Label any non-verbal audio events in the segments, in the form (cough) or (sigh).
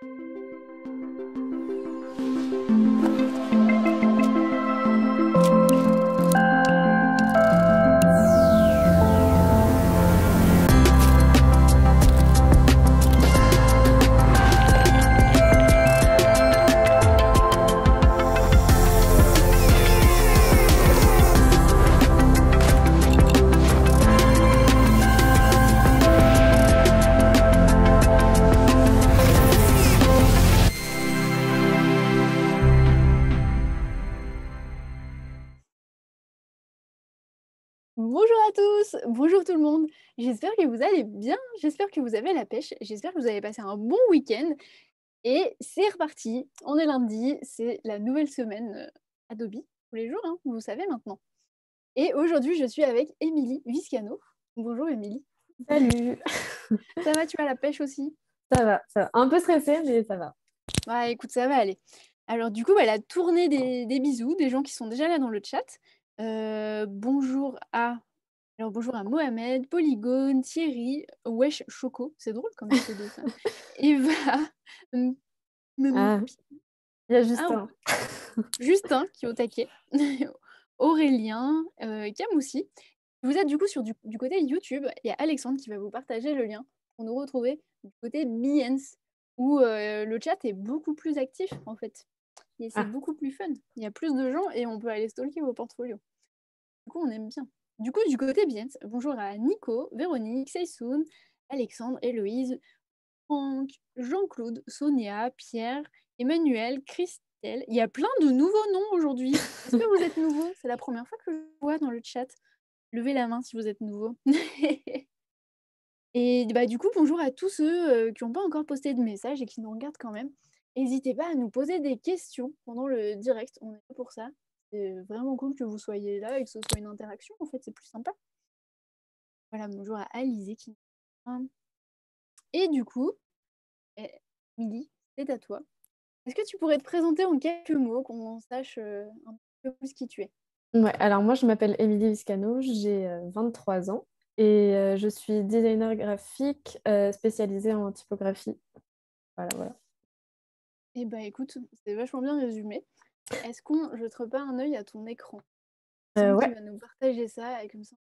Bonjour allez bien, j'espère que vous avez la pêche, j'espère que vous avez passé un bon week-end. Et c'est reparti, on est lundi, c'est la nouvelle semaine euh, Adobe, tous les jours, hein, vous savez maintenant. Et aujourd'hui, je suis avec Émilie Viscano. Bonjour Émilie. Salut. (laughs) Ça va, tu as la pêche aussi? Ça va, ça va. Un peu stressée, mais ça va. Ouais, écoute, ça va aller. Alors du coup, bah, la tournée des, des bisous, des gens qui sont déjà là dans le chat. Euh, bonjour à alors bonjour à Mohamed, Polygone, Thierry, Wesh Choco, c'est drôle comme pseudo ça. Eva, Ah, il y a Ah, Justin. (laughs) Justin qui est au taquet, (laughs) Aurélien, euh, Cam aussi. Vous êtes du coup sur du, du côté YouTube, il y a Alexandre qui va vous partager le lien pour nous retrouver du côté Behance, où euh, le chat est beaucoup plus actif en fait. Et c'est Ah. beaucoup plus fun. Il y a plus de gens et on peut aller stalker vos portfolios. Du coup, on aime bien. Du coup, du côté Behance, bonjour à Nico, Véronique, Seysoun, Alexandre, Héloïse, Franck, Jean-Claude, Sonia, Pierre, Emmanuel, Christelle. Il y a plein de nouveaux noms aujourd'hui. Est-ce que vous êtes (laughs) nouveau C'est la première fois que je vois dans le chat. Levez la main si vous êtes nouveau. (laughs) et bah, du coup, bonjour à tous ceux euh, qui n'ont pas encore posté de message et qui nous regardent quand même. N'hésitez pas à nous poser des questions pendant le direct. On est là pour ça. C'est vraiment cool que vous soyez là et que ce soit une interaction. En fait, c'est plus sympa. Voilà, bonjour à Alizé qui Et du coup, eh, Milly, c'est à toi. Est-ce que tu pourrais te présenter en quelques mots, qu'on sache euh, un peu plus qui tu es? Ouais, alors moi, je m'appelle Émilie Viscano, j'ai euh, 23 ans et euh, je suis designer graphique euh, spécialisée en typographie. Voilà, voilà. Eh bah écoute, c'est vachement bien résumé. Est-ce qu'on jeterait pas un œil à ton écran? Euh, ouais. va nous partager ça et comme ça.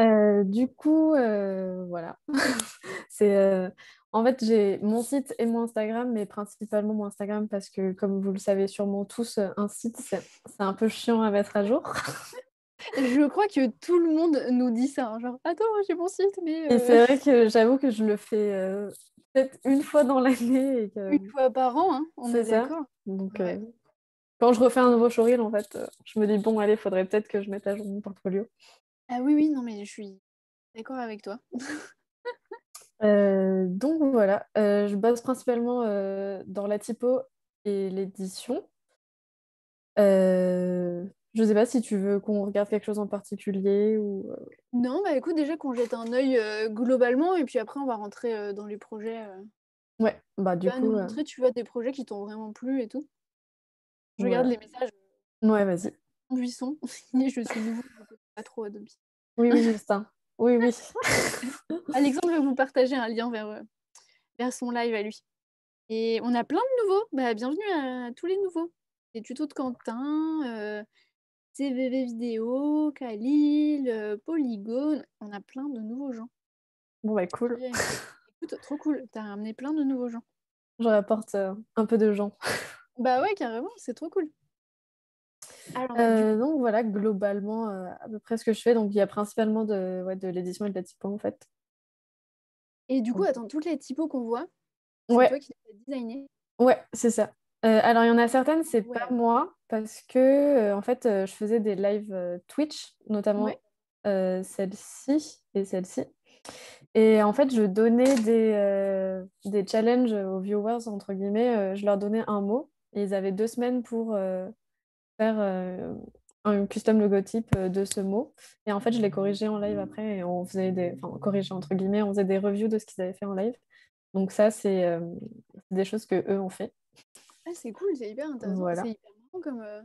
Euh, du coup, euh, voilà. (laughs) C'est, euh, en fait, j'ai mon site et mon Instagram, mais principalement mon Instagram parce que, comme vous le savez sûrement tous, un site, c'est un peu chiant à mettre à jour. (laughs) Je crois que tout le monde nous dit ça, hein, genre attends, j'ai mon site, mais Et euh, c'est vrai que j'avoue que je le fais euh, peut-être une fois dans l'année et que une fois par an, hein, on est d'accord. Donc, Ouais. euh, quand je refais un nouveau showreel, en fait, je me dis, bon, allez, faudrait peut-être que je mette à jour mon portfolio. Ah oui, oui, non, mais je suis d'accord avec toi. (laughs) Donc voilà, je bosse principalement dans la typo et l'édition. Euh, je sais pas si tu veux qu'on regarde quelque chose en particulier ou... euh, Non, bah écoute, déjà qu'on jette un œil euh, globalement, et puis après on va rentrer euh, dans les projets. euh. Ouais, bah Tu du vas coup, montrer, tu vois, des projets qui t'ont vraiment plu et tout. Je regarde les messages Ouais, vas-y. en buisson. (laughs) je suis nouveau, je pas trop Adobe. Oui, oui, Justin. Oui, oui. (laughs) Alexandre va vous partager un lien vers, vers son live à lui. Et on a plein de nouveaux. Bah, bienvenue à tous les nouveaux. Les tutos de Quentin, CVV vidéo, Khalil, euh, Polygone. On a plein de nouveaux gens. Bon, bah cool. Et, écoute, trop cool. T'as ramené plein de nouveaux gens. Je rapporte euh, un peu de gens. (laughs) Bah ouais, carrément, c'est trop cool. Alors, bah, du Euh, donc voilà, globalement, euh, à peu près ce que je fais. Donc il y a principalement de, ouais, de l'édition et de la typo, en fait. Et du coup, attends, toutes les typos qu'on voit, c'est Ouais, toi qui les as designées? ouais, c'est ça. Euh, alors il y en a certaines, c'est pas moi, parce que euh, en fait, euh, je faisais des lives euh, Twitch, notamment ouais. celle-ci et celle-ci. Et en fait, je donnais des, des challenges aux viewers, entre guillemets. je leur donnais un mot et ils avaient deux semaines pour faire un custom logotype de ce mot. Et en fait, je les corrigeais en live après et on faisait des... Enfin, entre guillemets, on faisait des reviews de ce qu'ils avaient fait en live. Donc ça, c'est euh, des choses que eux ont fait. Ah, c'est cool, c'est hyper intéressant. Voilà. C'est hyper marrant comme, euh,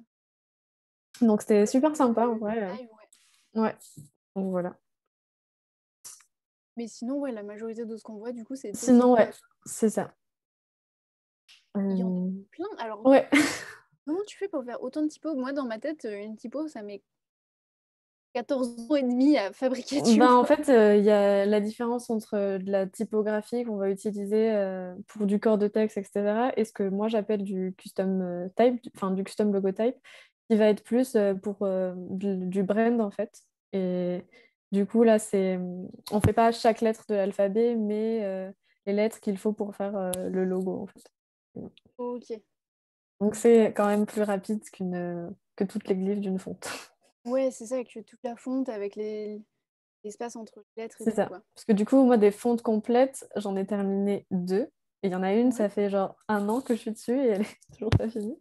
Donc c'était super sympa en vrai. euh. live, ouais. Ouais, donc voilà. Mais sinon, ouais, la majorité de ce qu'on voit, du coup, c'est. Sinon, ouais, c'est ça. Il y en a Euh, plein. Alors, Ouais. comment tu fais pour faire autant de typos? Moi, dans ma tête, une typo, ça met 14 ans et demi à fabriquer, tu Ben, en fait, euh, il y a la différence entre euh, de la typographie qu'on va utiliser euh, pour du corps de texte, etc., et ce que moi j'appelle du custom type, du- enfin du custom logo type, qui va être plus pour du, du brand en fait. Et du coup, là, c'est, on fait pas chaque lettre de l'alphabet, mais les lettres qu'il faut pour faire le logo en fait. Ok. Donc c'est quand même plus rapide qu'une, que toutes les glyphes d'une fonte. (laughs) Ouais, c'est ça, que toute la fonte avec les l'espace entre les lettres et C'est tout, ça. quoi. Parce que du coup, moi, des fontes complètes, j'en ai terminé deux. Et il y en a une, Ouais. ça fait genre un an que je suis dessus et elle est (laughs) toujours pas finie.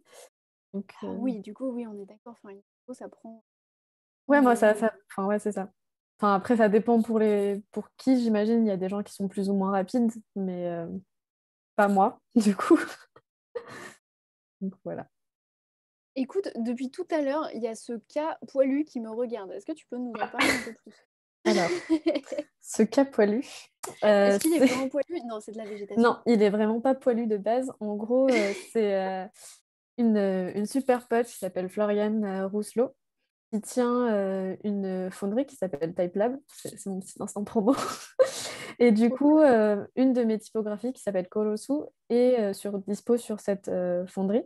Donc, Ah euh, oui, du coup, oui, on est d'accord. Enfin, ça prend. ouais, moi, ça, ça... Enfin, ouais, c'est ça. Enfin, après, ça dépend pour les... pour qui, j'imagine. Il y a des gens qui sont plus ou moins rapides, mais euh, pas moi, (laughs) du coup. Donc, voilà. Écoute, depuis tout à l'heure, il y a ce cas poilu qui me regarde. Est-ce que tu peux nous en parler un peu plus? Alors, (laughs) ce cas poilu. euh, Est-ce qu'il est vraiment (laughs) poilu? Non, c'est de la végétation. Non, il est vraiment pas poilu de base. En gros, euh, c'est euh, une, une super pote qui s'appelle Floriane Rousselot qui tient une fonderie qui s'appelle Type Lab. C'est mon petit instant promo. (laughs) Et du coup, une de mes typographies qui s'appelle Colossou est sur, dispo sur cette fonderie.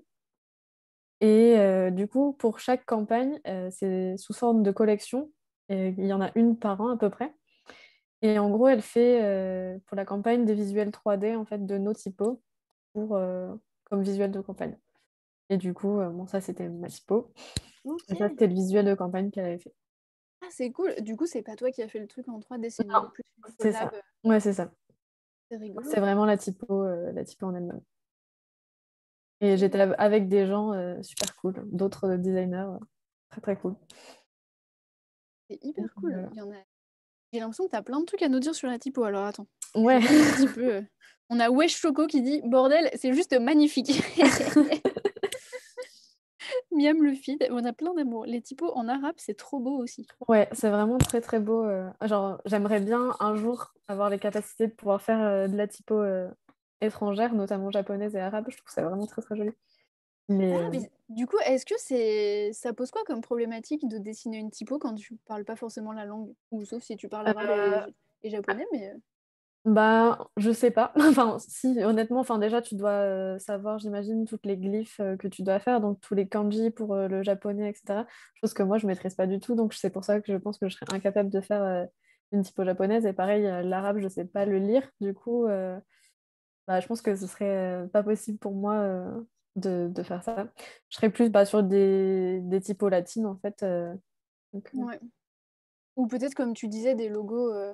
Et euh, du coup, pour chaque campagne, euh, c'est sous forme de collection. Et il y en a une par an à peu près. Et en gros, elle fait euh, pour la campagne des visuels 3D en fait de nos typos pour, comme visuel de campagne. Et du coup, bon, ça c'était ma typo. Et ça c'était le visuel de campagne qu'elle avait fait. Ah, c'est cool. Du coup, c'est pas toi qui as fait le truc en 3D, c'est ça. Ouais, c'est ça. C'est rigolo. C'est vraiment la typo, la typo en elle-même. Et j'étais av- avec des gens euh, super cool, d'autres designers euh, très très cool. C'est hyper cool. Voilà. Il y en a... J'ai l'impression que tu as plein de trucs à nous dire sur la typo. Alors attends, Ouais. un petit peu. euh. On a Wesh Choco qui dit Bordel, c'est juste magnifique. (laughs) Miam le feed. On a plein d'amour. Les typos en arabe, c'est trop beau aussi. Ouais, c'est vraiment très très beau. euh, Genre, j'aimerais bien un jour avoir les capacités de pouvoir faire euh, de la typo euh, étrangère, notamment japonaise et arabe. Je trouve ça vraiment très très joli. Mais Ah, mais du coup, est-ce que c'est ça pose quoi comme problématique de dessiner une typo quand tu parles pas forcément la langue? Ou sauf si tu parles arabe Euh, et, et japonais, mais... euh, bah, je sais pas. (laughs) Enfin, si, honnêtement, enfin, déjà, tu dois euh, savoir, j'imagine, toutes les glyphes que tu dois faire, donc tous les kanji pour le japonais, etc. Chose que moi, je maîtrise pas du tout, donc c'est pour ça que je pense que je serais incapable de faire une typo japonaise. Et pareil, l'arabe, je sais pas le lire, du coup, euh, bah, je pense que ce serait pas possible pour moi euh, de, de faire ça. Je serais plus bah, sur des, des typos latines, en fait. euh, donc, euh, Ouais. Ou peut-être, comme tu disais, des logos, euh,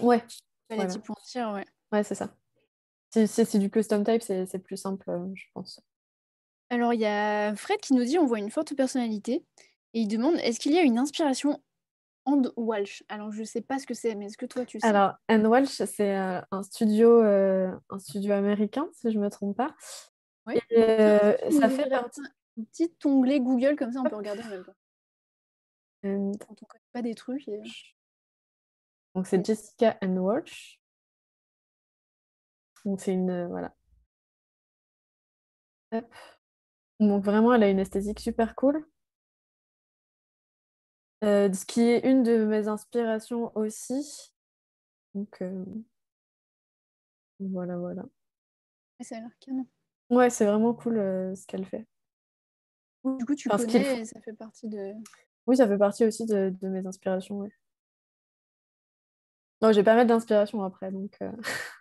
ouais, Voilà. typos ouais. ouais, c'est ça. Si, si c'est du custom type, c'est c'est plus simple, je pense. Alors, il y a Fred qui nous dit on voit une forte personnalité et il demande est-ce qu'il y a une inspiration And Walsh Alors, je sais pas ce que c'est, mais est-ce que toi tu sais? Alors, Anne Walsh, c'est euh, un studio, euh, un studio américain, si je ne me trompe pas. Ouais. Et euh, ça fait partie. un petit onglet Google comme ça, on peut (laughs) regarder en même temps. euh, Quand on connaît pas des trucs. et- donc, c'est Jessica Anne Walsh. Donc, c'est une. voilà. Hop. Donc, vraiment, elle a une esthétique super cool. Euh, ce qui est une de mes inspirations aussi. Donc, euh, voilà, voilà. Ça a l'air canon. Ouais, c'est vraiment cool euh, ce qu'elle fait. Du coup, tu Enfin, connais et ça fait partie de. Oui, ça fait partie aussi de, de mes inspirations, ouais. Non, j'ai pas mal d'inspiration après, donc... (laughs)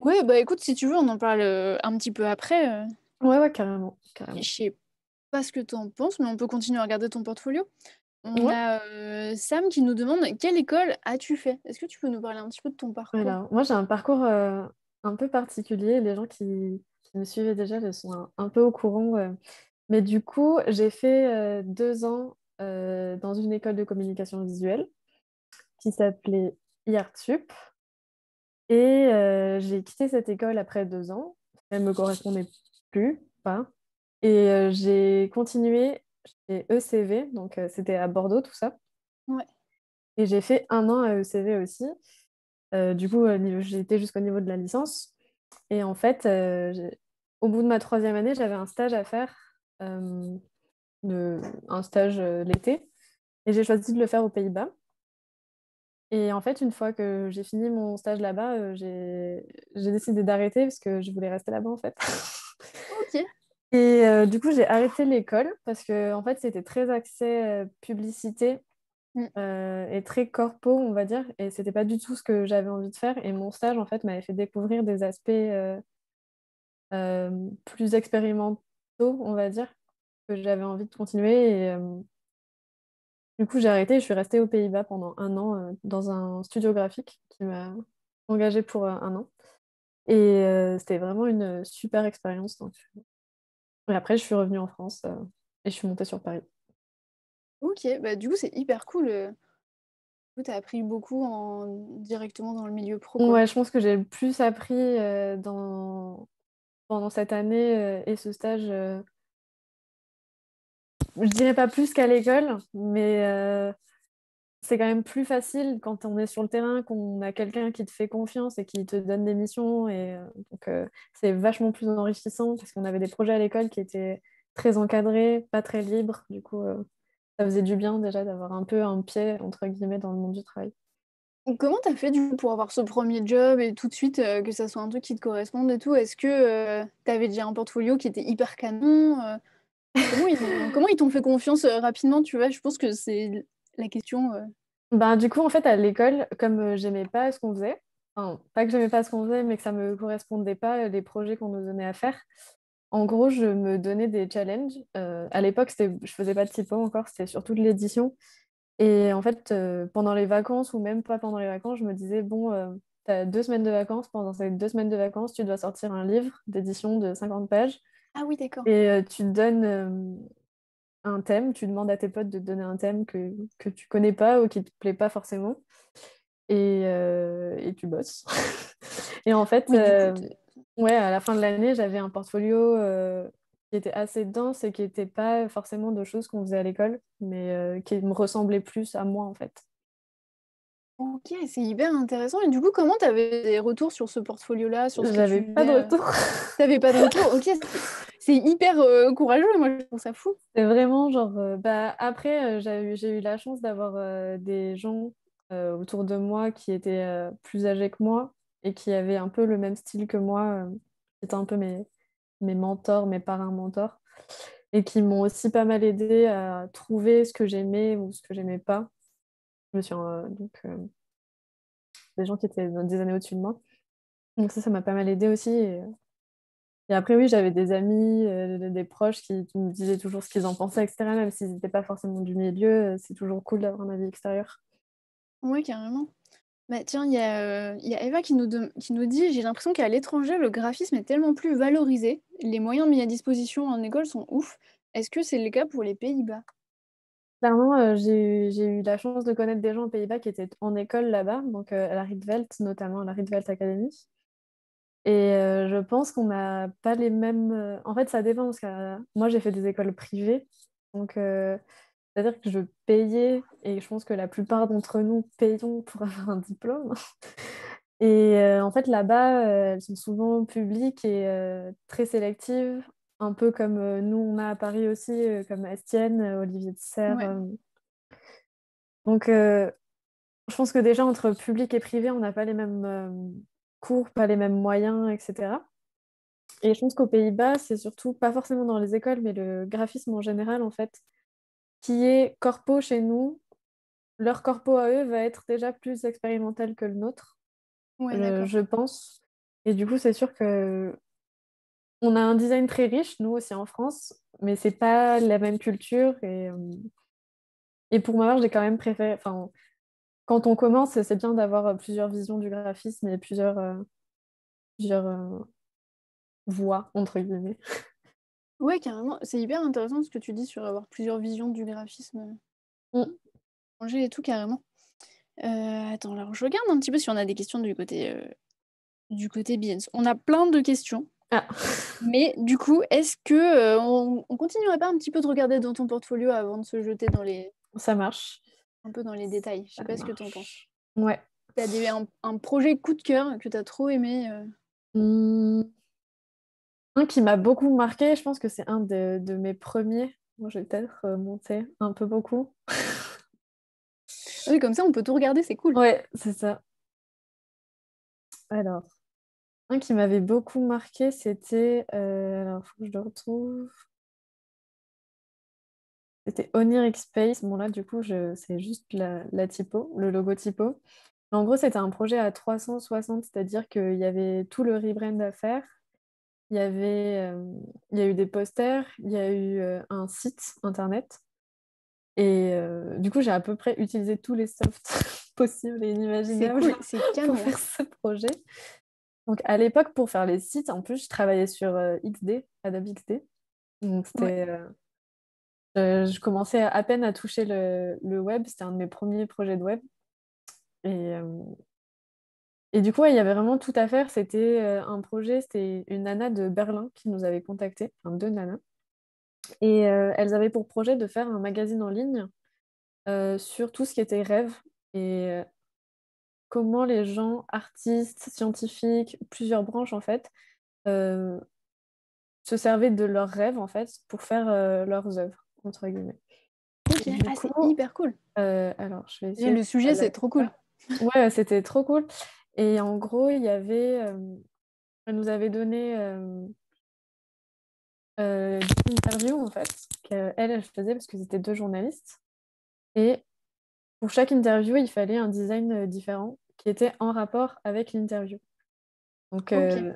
Ouais, bah écoute, si tu veux, on en parle un petit peu après. Ouais, ouais, carrément, carrément. Je sais pas ce que tu en penses, mais on peut continuer à regarder ton portfolio. On Ouais. a euh, Sam qui nous demande quelle école as-tu fait? Est-ce que tu peux nous parler un petit peu de ton parcours? Alors, moi, j'ai un parcours euh, un peu particulier. Les gens qui, qui me suivaient déjà le sont un, un peu au courant. euh. Mais du coup, j'ai fait deux ans dans une école de communication visuelle qui s'appelait IARTSUP. Et j'ai quitté cette école après deux ans. Elle me correspondait plus, pas. Et j'ai continué chez ECV, donc euh, c'était à Bordeaux, tout ça. Ouais. Et j'ai fait un an à ECV aussi. du coup, j'ai été jusqu'au niveau de la licence. Et en fait, au bout de ma troisième année, j'avais un stage à faire, de, un stage l'été. Et j'ai choisi de le faire aux Pays-Bas. Et en fait, une fois que j'ai fini mon stage là-bas, j'ai décidé d'arrêter parce que je voulais rester là-bas en fait. (laughs) Et euh, du coup, j'ai arrêté l'école parce que en fait, c'était très axé euh, publicité mm. euh, et très corpo, on va dire. Et c'était pas du tout ce que j'avais envie de faire. Et mon stage, en fait, m'avait fait découvrir des aspects plus expérimentaux, on va dire, que j'avais envie de continuer. Et du coup, j'ai arrêté et je suis restée aux Pays-Bas pendant un an dans un studio graphique qui m'a engagée pour un an. Et c'était vraiment une super expérience. Donc, et après, je suis revenue en France euh, et je suis montée sur Paris. Ok, bah, du coup, c'est hyper cool. Euh. Tu as appris beaucoup en... directement dans le milieu pro. Ouais, je pense que j'ai le plus appris euh, dans... pendant cette année et ce stage. Je dirais pas plus qu'à l'école, mais c'est quand même plus facile quand on est sur le terrain, qu'on a quelqu'un qui te fait confiance et qui te donne des missions. Et euh, donc, euh, c'est vachement plus enrichissant parce qu'on avait des projets à l'école qui étaient très encadrés, pas très libres. Du coup, euh, ça faisait du bien déjà d'avoir un peu un pied, entre guillemets, dans le monde du travail. Comment tu as fait du coup pour avoir ce premier job et tout de suite que ça soit un truc qui te corresponde et tout? Est-ce que tu avais déjà un portfolio qui était hyper canon (laughs) Comment ils t'ont fait confiance rapidement Tu vois, je pense que c'est la question. Euh. Ben, du coup, en fait, à l'école, comme euh, j'aimais pas ce qu'on faisait, enfin, pas que j'aimais pas ce qu'on faisait, mais que ça me correspondait pas, euh, les projets qu'on nous donnait à faire, en gros, je me donnais des challenges. à l'époque, je faisais pas de typo encore, c'était surtout de l'édition. Et en fait, pendant les vacances, ou même pas pendant les vacances, je me disais, bon, tu as deux semaines de vacances, pendant ces deux semaines de vacances, tu dois sortir un livre d'édition de 50 pages. Ah oui, d'accord. Et tu te donnes un thème, tu demandes à tes potes de te donner un thème que, que tu connais pas ou qui te plaît pas forcément. Et, euh, et tu bosses. (laughs) et en fait, euh, ouais, à la fin de l'année, j'avais un portfolio euh, qui était assez dense et qui n'était pas forcément de choses qu'on faisait à l'école, mais qui me ressemblait plus à moi en fait. Ok, c'est hyper intéressant. Et du coup, comment tu avais des retours sur ce portfolio-là J'avais pas de retour. (laughs) T'avais pas de retour Ok, (laughs) c'est hyper euh, courageux. Moi, je trouve ça fou. C'est vraiment genre. Euh, bah, après, euh, j'ai eu la chance d'avoir des gens autour de moi qui étaient plus âgés que moi et qui avaient un peu le même style que moi. C'était un peu mes, mes mentors, mes parrains mentors. Et qui m'ont aussi pas mal aidé à trouver ce que j'aimais ou ce que j'aimais pas. Je me suis donc des gens qui étaient des années au-dessus de moi. Donc ça, ça m'a pas mal aidé aussi. Et, après, oui, j'avais des amis, euh, des proches qui, me disaient toujours ce qu'ils en pensaient, etc. Même s'ils n'étaient pas forcément du milieu, euh, c'est toujours cool d'avoir un avis extérieur. Oui, carrément. Bah, tiens, il y, a, euh, y a Eva qui nous, qui nous dit J'ai l'impression qu'à l'étranger, le graphisme est tellement plus valorisé. Les moyens mis à disposition en école sont ouf. Est-ce que c'est le cas pour les Pays-Bas? Clairement, j'ai eu la chance de connaître des gens aux Pays-Bas qui étaient en école là-bas, donc à la Rietveld, notamment à la Rietveld Academy. Et je pense qu'on n'a pas les mêmes. En fait, ça dépend parce que moi, j'ai fait des écoles privées. Donc, c'est-à-dire que je payais, et je pense que la plupart d'entre nous payons (laughs) pour avoir un diplôme. Et en fait, là-bas, elles sont souvent publiques et très sélectives, un peu comme nous, on a à Paris aussi, comme Astienne, Olivier de Serre. Donc, je pense que déjà, entre public et privé, on n'a pas les mêmes cours, pas les mêmes moyens, etc. Et je pense qu'aux Pays-Bas, c'est surtout, pas forcément dans les écoles, mais le graphisme en général, en fait, qui est corpo chez nous, leur corpo à eux va être déjà plus expérimental que le nôtre, je, pense. Et du coup, c'est sûr que on a un design très riche, nous aussi en France, mais c'est pas la même culture. Et, euh, et pour ma part, j'ai quand même préféré. Enfin, quand on commence, c'est bien d'avoir euh, plusieurs visions du graphisme et plusieurs, euh, plusieurs euh, voix, entre guillemets. (laughs) Ouais, carrément. C'est hyper intéressant ce que tu dis sur avoir plusieurs visions du graphisme. Mm. et tout, carrément. attends, alors je regarde un petit peu si on a des questions du côté, du côté On a plein de questions. Ah. Mais du coup, est-ce que on, on continuerait pas un petit peu de regarder dans ton portfolio avant de se jeter dans les. Ça marche un peu dans les détails? Je sais pas ce que tu en penses. Ouais. Tu as un, un, projet coup de cœur que tu as trop aimé mmh. Un qui m'a beaucoup marqué, je pense que c'est un de, de, mes premiers. Moi, je vais peut-être monter un peu beaucoup. oui, comme ça, on peut tout regarder, c'est cool. Ouais, c'est ça. Alors, un qui m'avait beaucoup marqué, c'était. Euh, alors, il faut que je le retrouve. C'était Oniric Space. Bon, là, du coup, c'est juste la, la, typo, le logo typo. En gros, c'était un projet à 360, c'est-à-dire qu'il y avait tout le rebrand à faire. Il y avait, euh, il y a eu des posters, il y a eu euh, un site internet. Et du coup, j'ai à peu près utilisé tous les softs (laughs) possibles et inimaginables (laughs) pour faire ce projet. Donc à l'époque, pour faire les sites, en plus, je travaillais sur euh, XD, Adobe XD. Donc c'était. Euh, je commençais à peine à toucher le, web. C'était un de mes premiers projets de web. Et, euh, et du coup, il y avait vraiment tout à faire. C'était un projet, c'était une nana de Berlin qui nous avait contacté, enfin deux nanas. Et elles avaient pour projet de faire un magazine en ligne sur tout ce qui était rêve et comment les gens, artistes, scientifiques, plusieurs branches en fait, euh, se servaient de leurs rêves en fait pour faire euh, leurs œuvres, entre guillemets. Ok, ah, c'est hyper cool. Euh, alors, je vais essayer le sujet, c'est trop cool. Ouais, c'était trop cool. Et en gros, il y avait. elle nous avait donné des interviews en fait, qu'elle, elle faisait parce que c'était deux journalistes. Et pour chaque interview, il fallait un design euh, différent qui était en rapport avec l'interview. Donc, euh,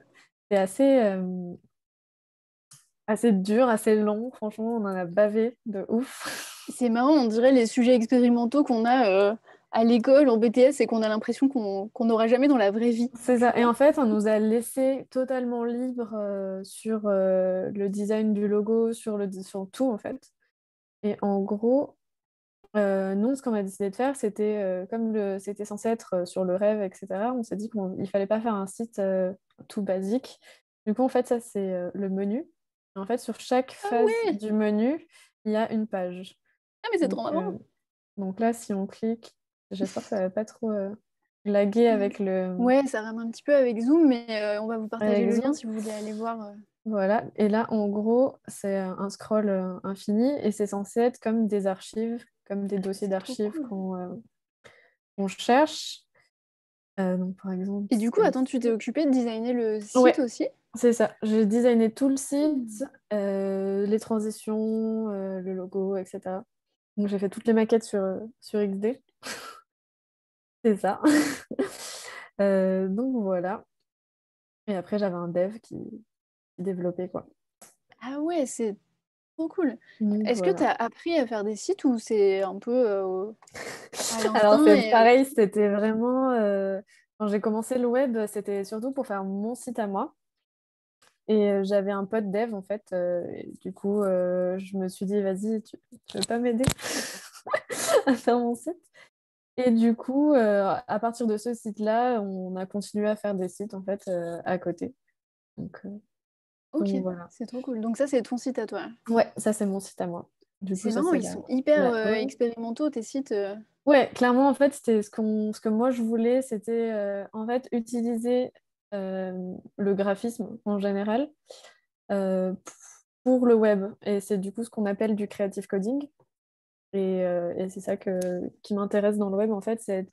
c'est assez, euh, assez dur, assez long. Franchement, on en a bavé de ouf. (laughs) C'est marrant, on dirait les sujets expérimentaux qu'on a à l'école, en BTS, et qu'on a l'impression qu'on n'aura jamais dans la vraie vie. C'est ça. Et en fait, on nous a laissé totalement libre sur le design du logo, sur, le, sur tout, en fait. Et en gros, euh, nous, ce qu'on a décidé de faire, c'était, euh, comme c'était censé être euh, sur le rêve, etc., on s'est dit qu'il ne fallait pas faire un site tout basique. Du coup, en fait, ça, c'est le menu. En fait, sur chaque ah phase du menu, il y a une page. Ah, mais c'est trop marrant Donc là, si on clique, j'espère que ça ne va pas trop laguer mmh. avec le... Ouais, ça rame un petit peu avec Zoom, mais on va vous partager le lien si vous voulez aller voir. Voilà, et là, en gros, c'est un scroll infini et c'est censé être comme des archives comme des dossiers d'archives euh, qu'on cherche. Euh, donc, par exemple, Et du coup, attends, tu t'es occupée de designer le site aussi? C'est ça. J'ai designé tout le site, euh, les transitions, le logo, etc. Donc, j'ai fait toutes les maquettes sur, sur XD. (laughs) c'est ça. (laughs) donc, voilà. Et après, j'avais un dev qui, qui développait, quoi. Ah ouais, c'est Trop cool. Est-ce que tu as appris à faire des sites ou c'est un peu euh, (laughs) Alors c'est pareil, c'était vraiment euh, quand j'ai commencé le web, c'était surtout pour faire mon site à moi. Et euh, j'avais un pote dev en fait. du coup, je me suis dit vas-y, tu, tu veux pas m'aider (laughs) à faire mon site? Et du coup, à partir de ce site-là, on a continué à faire des sites en fait à côté. Donc Ok, c'est trop cool. Donc ça, c'est ton site à toi. Ouais, ça, c'est mon site à moi. C'est marrant, ils sont hyper euh, expérimentaux, tes sites. Euh. Ouais, clairement, en fait, c'était ce, ce que moi, je voulais, c'était euh, en fait utiliser le graphisme en général pour le web. Et c'est du coup ce qu'on appelle du creative coding. Et, et c'est ça que, qui m'intéresse dans le web, en fait, c'est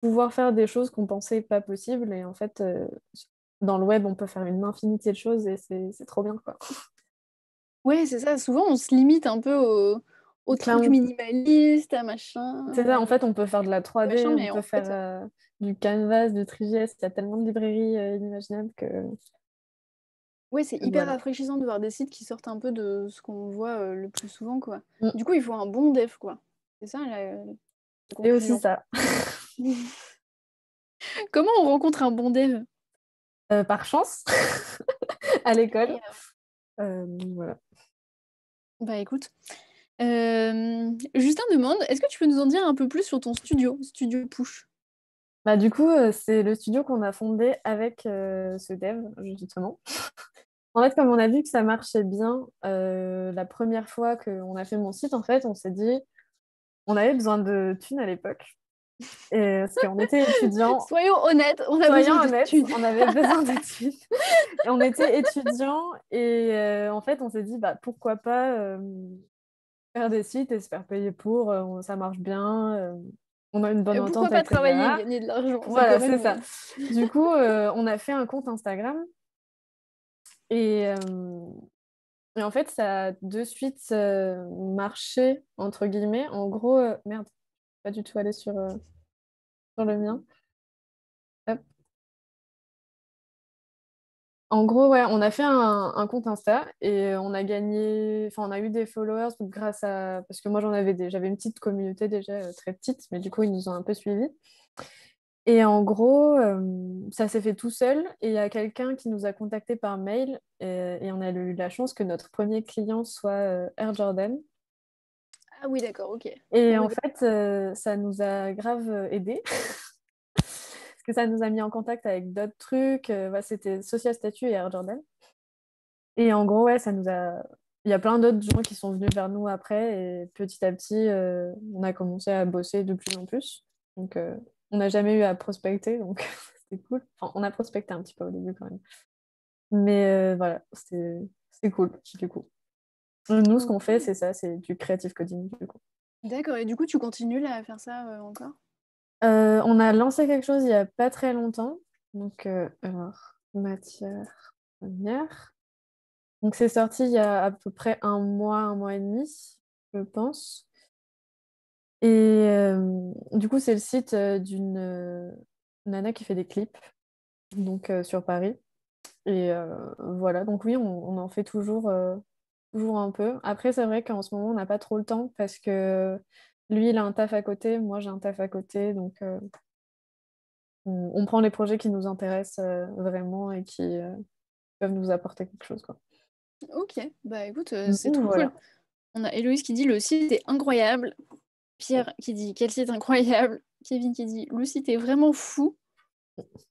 pouvoir faire des choses qu'on pensait pas possibles et en fait dans le web, on peut faire une infinité de choses et c'est trop bien. Quoi. Ouais, c'est ça. Souvent, on se limite un peu au, au truc minimaliste, à machin. C'est ça. En fait, on peut faire de la 3D, on peut faire euh, du canvas, du 3 Il y a tellement de librairies euh, inimaginables que. Ouais, c'est hyper rafraîchissant de voir des sites qui sortent un peu de ce qu'on voit euh, le plus souvent, quoi. Mm. Du coup, il faut un bon dev, quoi. C'est ça, la... Et aussi ça. (laughs) Comment on rencontre un bon dev euh, par chance (laughs) à l'école. Euh, voilà. Bah écoute, euh, Justin demande, est-ce que tu peux nous en dire un peu plus sur ton studio, Studio Push? Bah, Du coup, c'est le studio qu'on a fondé avec ce dev, justement. (laughs) en fait, comme on a vu que ça marchait bien la première fois qu'on a fait mon site, en fait, on s'est dit, on avait besoin de thunes à l'époque. Et, parce qu'on était étudiants. (laughs) Soyons honnêtes, on, avait besoin on avait besoin (laughs) d'études. et on était étudiants et euh, en fait, on s'est dit, bah, pourquoi pas euh, faire des sites et se faire payer pour, euh, ça marche bien, on a une bonne entente. Pourquoi pas travailler et gagner de l'argent Voilà, c'est ça. du (laughs) coup, on a fait un compte Instagram et, et en fait, ça a de suite marché, entre guillemets. En gros, merde, du tout aller sur le mien. En gros, ouais, on a fait un, compte Insta et on a gagné, enfin, on a eu des followers grâce à, parce que moi j'en avais j'avais une petite communauté déjà euh, très petite, mais du coup ils nous ont un peu suivis. Et en gros, euh, ça s'est fait tout seul et il y a quelqu'un qui nous a contacté par mail et, on a eu la chance que notre premier client soit euh, Air Jordan. Ah oui, d'accord, ok. Et en fait, euh, ça nous a grave euh, aidé. (laughs) Parce que ça nous a mis en contact avec d'autres trucs. Euh, c'était Social Statue et Air Jordan. Et en gros, ouais, ça nous a. Il y a plein d'autres gens qui sont venus vers nous après. Et petit à petit, on a commencé à bosser de plus en plus. Donc, on n'a jamais eu à prospecter. Donc, (laughs) c'était cool. Enfin, on a prospecté un petit peu au début quand même. Mais voilà, c'est cool, du coup. Nous, ce qu'on fait, c'est ça, c'est du creative coding, du coup. D'accord, et du coup, tu continues là, à faire ça euh, encore? Euh, On a lancé quelque chose il n'y a pas très longtemps. Donc, euh, alors, matière première. Donc, c'est sorti il y a à peu près un mois, un mois et demi, je pense. Et du coup, c'est le site d'une nana qui fait des clips, donc sur Paris. Et voilà, donc oui, on, on en fait toujours Toujours un peu. Après, c'est vrai qu'en ce moment, on n'a pas trop le temps parce que lui, il a un taf à côté, moi, j'ai un taf à côté. Donc, euh, on, prend les projets qui nous intéressent euh, vraiment et qui euh, peuvent nous apporter quelque chose. Quoi. Ok, bah écoute, c'est trop cool. On a Héloïse qui dit le site est incroyable. Pierre qui dit quel site incroyable. Kevin qui dit le site est vraiment fou. (laughs)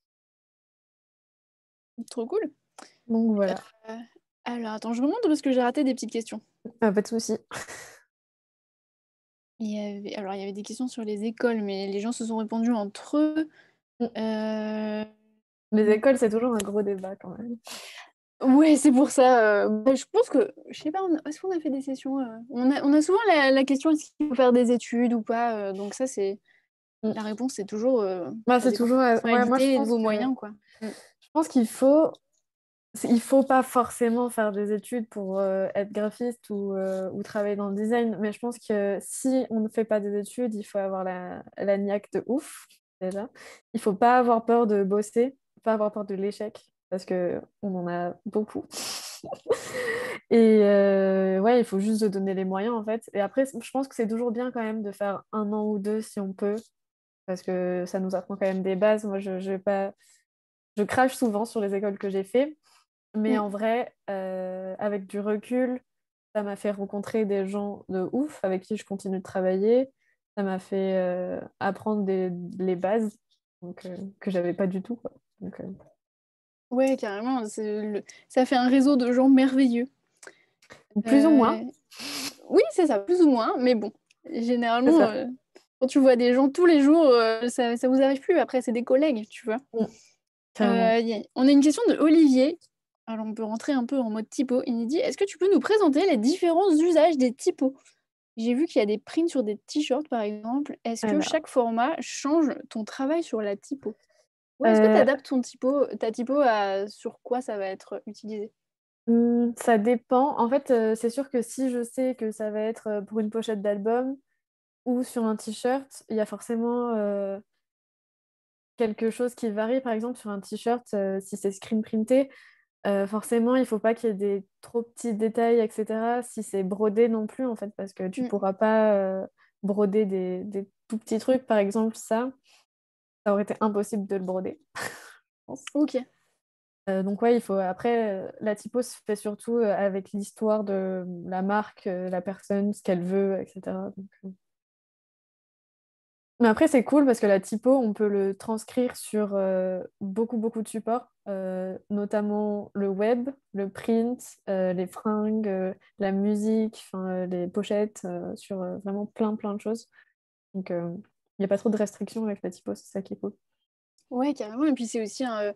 Trop cool. Donc voilà. Alors, attends, je remonte parce que j'ai raté des petites questions. Ah, pas de souci. Il y avait... Alors, il y avait des questions sur les écoles, mais les gens se sont répondus entre eux. Euh, les écoles, c'est toujours un gros débat quand même. Ouais, c'est pour ça. Euh, bah, je pense que, je sais pas, est-ce qu'on a fait des sessions euh, on, a, on, a, souvent la, question est-ce qu'il faut faire des études ou pas Donc, ça, c'est. La réponse, c'est toujours. Bah, c'est toujours. Ouais, moi, je pense vos moyens, quoi. Je pense qu'il faut il faut pas forcément faire des études pour euh, être graphiste ou, euh, ou, travailler dans le design, mais je pense que si on ne fait pas des études, il faut avoir la, la niaque de ouf, déjà. Il faut pas avoir peur de bosser, pas avoir peur de l'échec, parce qu'on en a beaucoup. (laughs) Et euh, ouais, il faut juste se donner les moyens, en fait. Et après, je pense que c'est toujours bien quand même de faire un an ou deux si on peut, parce que ça nous apprend quand même des bases. Moi, je, je pas... Je crache souvent sur les écoles que j'ai fait, mais en vrai, euh, avec du recul, ça m'a fait rencontrer des gens de ouf avec qui je continue de travailler. Ça m'a fait euh, apprendre des, les bases donc, euh, que j'avais pas du tout. Quoi. Donc, Ouais, carrément. Le... Ça fait un réseau de gens merveilleux. Plus ou moins. Oui, c'est ça, plus ou moins. Mais bon, généralement, quand tu vois des gens tous les jours, ça, ça vous arrive plus. Après, c'est des collègues, tu vois. Mm. on a une question de Olivier alors, on peut rentrer un peu en mode typo. Il nous dit Est-ce que tu peux nous présenter les différents usages des typos? J'ai vu qu'il y a des prints sur des t-shirts, par exemple. Est-ce que chaque format change ton travail sur la typo? Ou est-ce que tu euh adaptes ton typo, ta typo à sur quoi ça va être utilisé? Mmh, Ça dépend. En fait, euh, c'est sûr que si je sais que ça va être euh, pour une pochette d'album ou sur un t-shirt, il y a forcément quelque chose qui varie. Par exemple, sur un t-shirt, si c'est screen printé, euh, forcément, il ne faut pas qu'il y ait des trop petits détails, etc. Si c'est brodé non plus, en fait, parce que tu ne mm. pourras pas euh, broder des, des, tout petits trucs. Par exemple, ça, ça aurait été impossible de le broder. (laughs) ok. Euh, donc ouais, il faut. Après, la typo se fait surtout avec l'histoire de la marque, la personne, ce qu'elle veut, etc. Mais après, c'est cool parce que la typo, on peut le transcrire sur euh, beaucoup, beaucoup de supports, notamment le web, le print, euh, les fringues, la musique, les pochettes, sur vraiment plein, plein de choses. Donc, n'y a pas trop de restrictions avec la typo, c'est ça qui est cool. Ouais, carrément. Et puis c'est aussi un.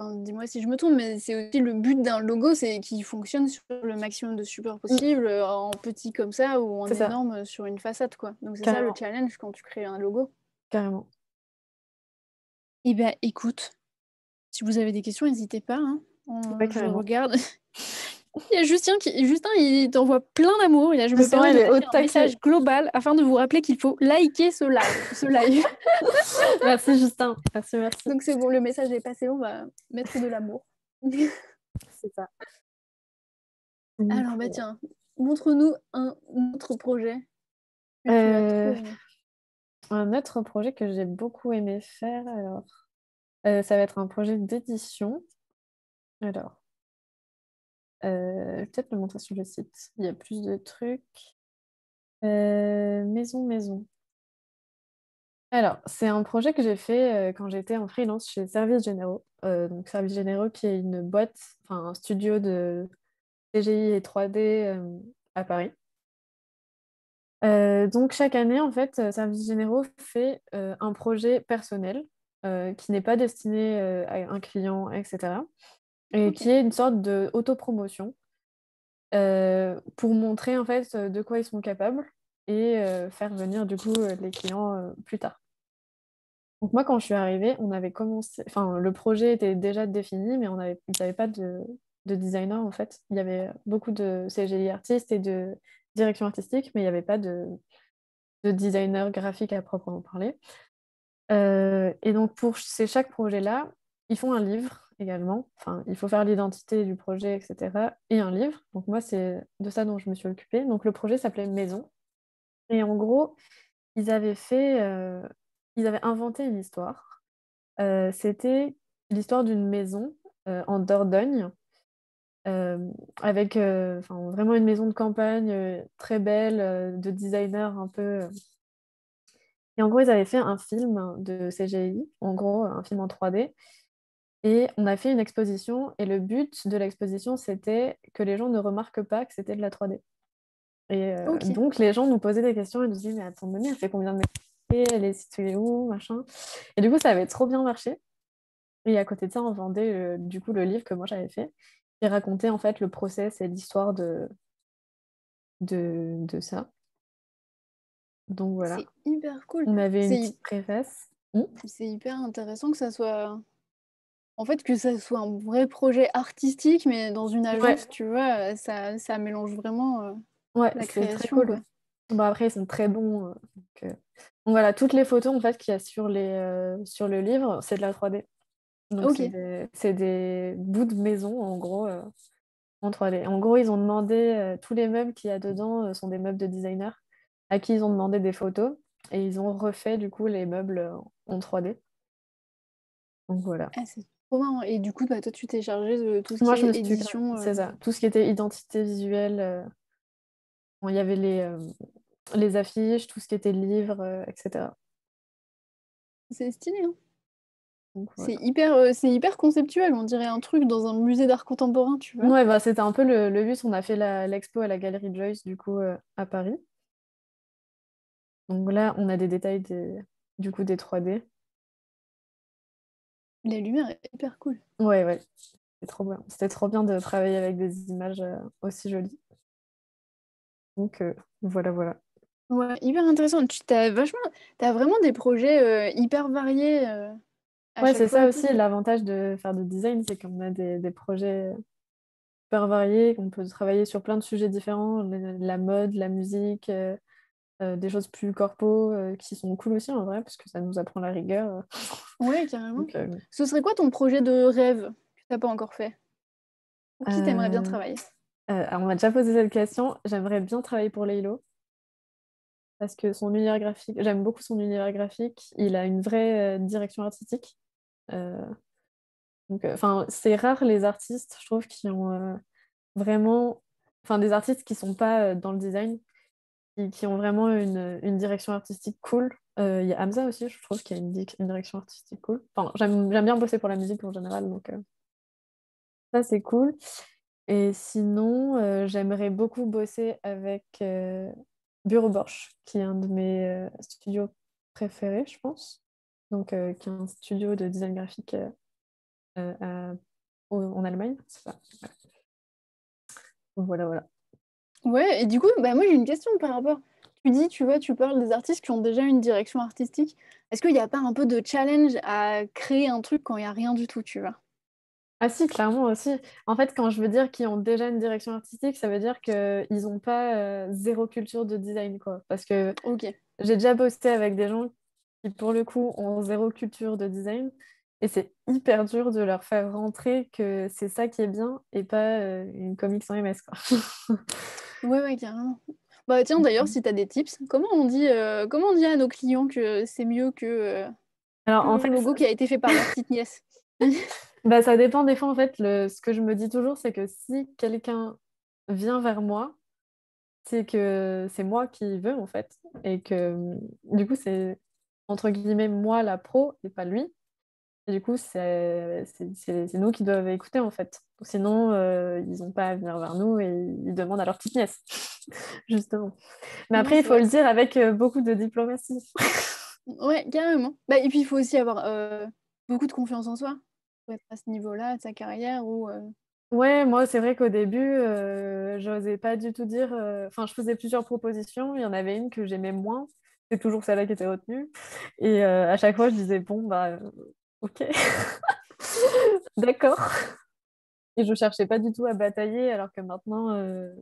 dis-moi si je me trompe, mais c'est aussi le but d'un logo, c'est qu'il fonctionne sur le maximum de supports mmh. possible, en petit comme ça ou en énorme sur une façade, quoi. Donc c'est ça le challenge quand tu crées un logo. Carrément. Eh bien, écoute, si vous avez des questions, n'hésitez pas. Hein. On, je regarde. (laughs) Il y a Justin qui Justin, il t'envoie plein d'amour. Il a je me permets de un message global afin de vous rappeler qu'il faut liker ce live. Ce live. (laughs) merci Justin. Merci, merci. Donc c'est bon, le message est passé. On va mettre de l'amour. (laughs) c'est ça. Alors bah tiens, montre-nous un autre projet. Euh, un autre projet que j'ai beaucoup aimé faire. Alors, euh, ça va être un projet d'édition. Alors, euh, peut-être le montrer sur le site. Il y a plus de trucs. Euh, maison, maison. Alors, c'est un projet que j'ai fait euh, quand j'étais en freelance chez Services Généraux. donc, Généraux, qui est une boîte, enfin un studio de CGI et 3D à Paris. donc, chaque année, en fait, Services Généraux fait un projet personnel qui n'est pas destiné à un client, etc et qui est une sorte de autopromotion euh, pour montrer en fait de quoi ils sont capables et euh, faire venir du coup les clients euh, plus tard. Donc moi quand je suis arrivée, on avait commencé, enfin le projet était déjà défini, mais on avait, il n'y avait pas de, de, designer en fait. Il y avait beaucoup de CGI artistes et de direction artistique, mais il n'y avait pas de, de designer graphique à proprement parler. Et donc pour ces chaque projet-là, ils font un livre également. Enfin, il faut faire l'identité du projet, etc. Et un livre. Donc moi, c'est de ça dont je me suis occupée. Donc le projet s'appelait Maison. Et en gros, ils avaient fait, euh, ils avaient inventé une histoire. Euh, c'était l'histoire d'une maison euh, en Dordogne, avec vraiment une maison de campagne très belle, de designer un peu. Et en gros, ils avaient fait un film de CGI, en gros, un film en 3D. Et on a fait une exposition et le but de l'exposition, c'était que les gens ne remarquent pas que c'était de la 3D. Et euh, donc, les gens nous posaient des questions et nous disaient, mais attendez, elle fait combien de mètres Elle est située où? Machin. Et du coup, ça avait trop bien marché. Et à côté de ça, on vendait du coup le livre que moi j'avais fait et racontait en fait le process et l'histoire de... de, de ça. Donc voilà. C'est hyper cool. On avait une petite préface. Hmm? C'est hyper intéressant que ça soit en fait, que ça soit un vrai projet artistique, mais dans une agence, tu vois, ça, ça mélange vraiment euh, ouais, la création. Très cool. Bon, après, ils sont très bons. Euh, donc, euh, voilà, toutes les photos en fait qu'il y a sur, les, sur le livre, c'est de la 3D. Donc, c'est des, bouts de maison, en gros, en 3D. En gros, ils ont demandé, tous les meubles qu'il y a dedans sont des meubles de designer, à qui ils ont demandé des photos, et ils ont refait, du coup, les meubles en 3D. Donc voilà. Ah, et du coup, bah, toi, tu t'es chargé de tout ce qui est édition. C'est ça. Tout ce qui était identité visuelle. Euh, il y avait les, euh, les affiches, tout ce qui était livre, euh, etc. C'est stylé, hein C'est hyper, c'est hyper conceptuel, on dirait un truc dans un musée d'art contemporain, tu vois. Ouais, bah, c'était un peu le, le but. On a fait l'expo à la Galerie Joyce, du coup, à Paris. Donc là, on a des détails des, du coup des 3D. La lumière est hyper cool. Ouais, ouais. C'était trop bien. C'était trop bien de travailler avec des images euh, aussi jolies. Donc euh, voilà, voilà. Ouais, hyper intéressant. Tu as vachement, as vraiment des projets euh, hyper variés. ouais, c'est ça aussi l'avantage de faire du design, c'est qu'on a des, projets hyper variés, qu'on peut travailler sur plein de sujets différents, la mode, la musique, euh, des choses plus corpo euh, qui sont cool aussi en vrai, parce que ça nous apprend la rigueur. Oui, carrément. Euh, Ce serait quoi ton projet de rêve que tu n'as pas encore fait? Ou qui t'aimerais bien travailler? alors, on m'a déjà posé cette question. J'aimerais bien travailler pour Leilo. Parce que son univers graphique, j'aime beaucoup son univers graphique. Il a une vraie direction artistique. donc, enfin, c'est rare les artistes, je trouve, qui ont vraiment, enfin, des artistes qui sont pas dans le design, qui, ont vraiment une, une, direction artistique cool. Euh, il y a Hamza aussi, je trouve, qui a une, une direction artistique cool. Enfin, j'aime bien bosser pour la musique en général, donc euh, ça c'est cool. Et sinon, euh, j'aimerais beaucoup bosser avec Bureau Borch, qui est un de mes studios préféré, je pense. Donc, qui est un studio de design graphique en Allemagne. Voilà, voilà. Ouais, et du coup, bah, moi j'ai une question par rapport. Tu dis, tu vois, tu parles des artistes qui ont déjà une direction artistique. Est-ce qu'il n'y a pas un peu de challenge à créer un truc quand il n'y a rien du tout, tu vois? Ah si, clairement aussi. En fait, quand je veux dire qu'ils ont déjà une direction artistique, ça veut dire qu'ils n'ont pas euh, zéro culture de design, quoi. Parce que j'ai déjà bossé avec des gens qui, pour le coup, ont zéro culture de design. Et c'est hyper dur de leur faire rentrer que c'est ça qui est bien et pas euh, une comics sans MS. Quoi. (laughs) ouais, ouais, carrément. Bah tiens, d'ailleurs, si tu as des tips, comment on dit, euh, comment on dit à nos clients que c'est mieux que, euh, Alors, en le fait, logo qui a été fait par leur petite nièce? (laughs) Bah, Ça dépend des fois. En fait, le... ce que je me dis toujours, c'est que si quelqu'un vient vers moi, c'est que c'est moi qui veux, en fait. Et que du coup, c'est entre guillemets moi la pro et pas lui. Et du coup, c'est nous qui doivent écouter en fait. Sinon, euh, ils n'ont pas à venir vers nous et ils demandent à leur petite nièce, (laughs) justement. Mais après, il faut le dire avec euh, beaucoup de diplomatie. (laughs) ouais, carrément. Bah, et puis, il faut aussi avoir euh, beaucoup de confiance en soi pour être à ce niveau-là de sa carrière. Ou, Ouais, moi, c'est vrai qu'au début, j'osais pas du tout dire. Enfin, je faisais plusieurs propositions. Il y en avait une que j'aimais moins. C'est toujours celle-là qui était retenue. Et à chaque fois, je disais, bon, bah Ok. (laughs) D'accord. Et je cherchais pas du tout à batailler, alors que maintenant, euh,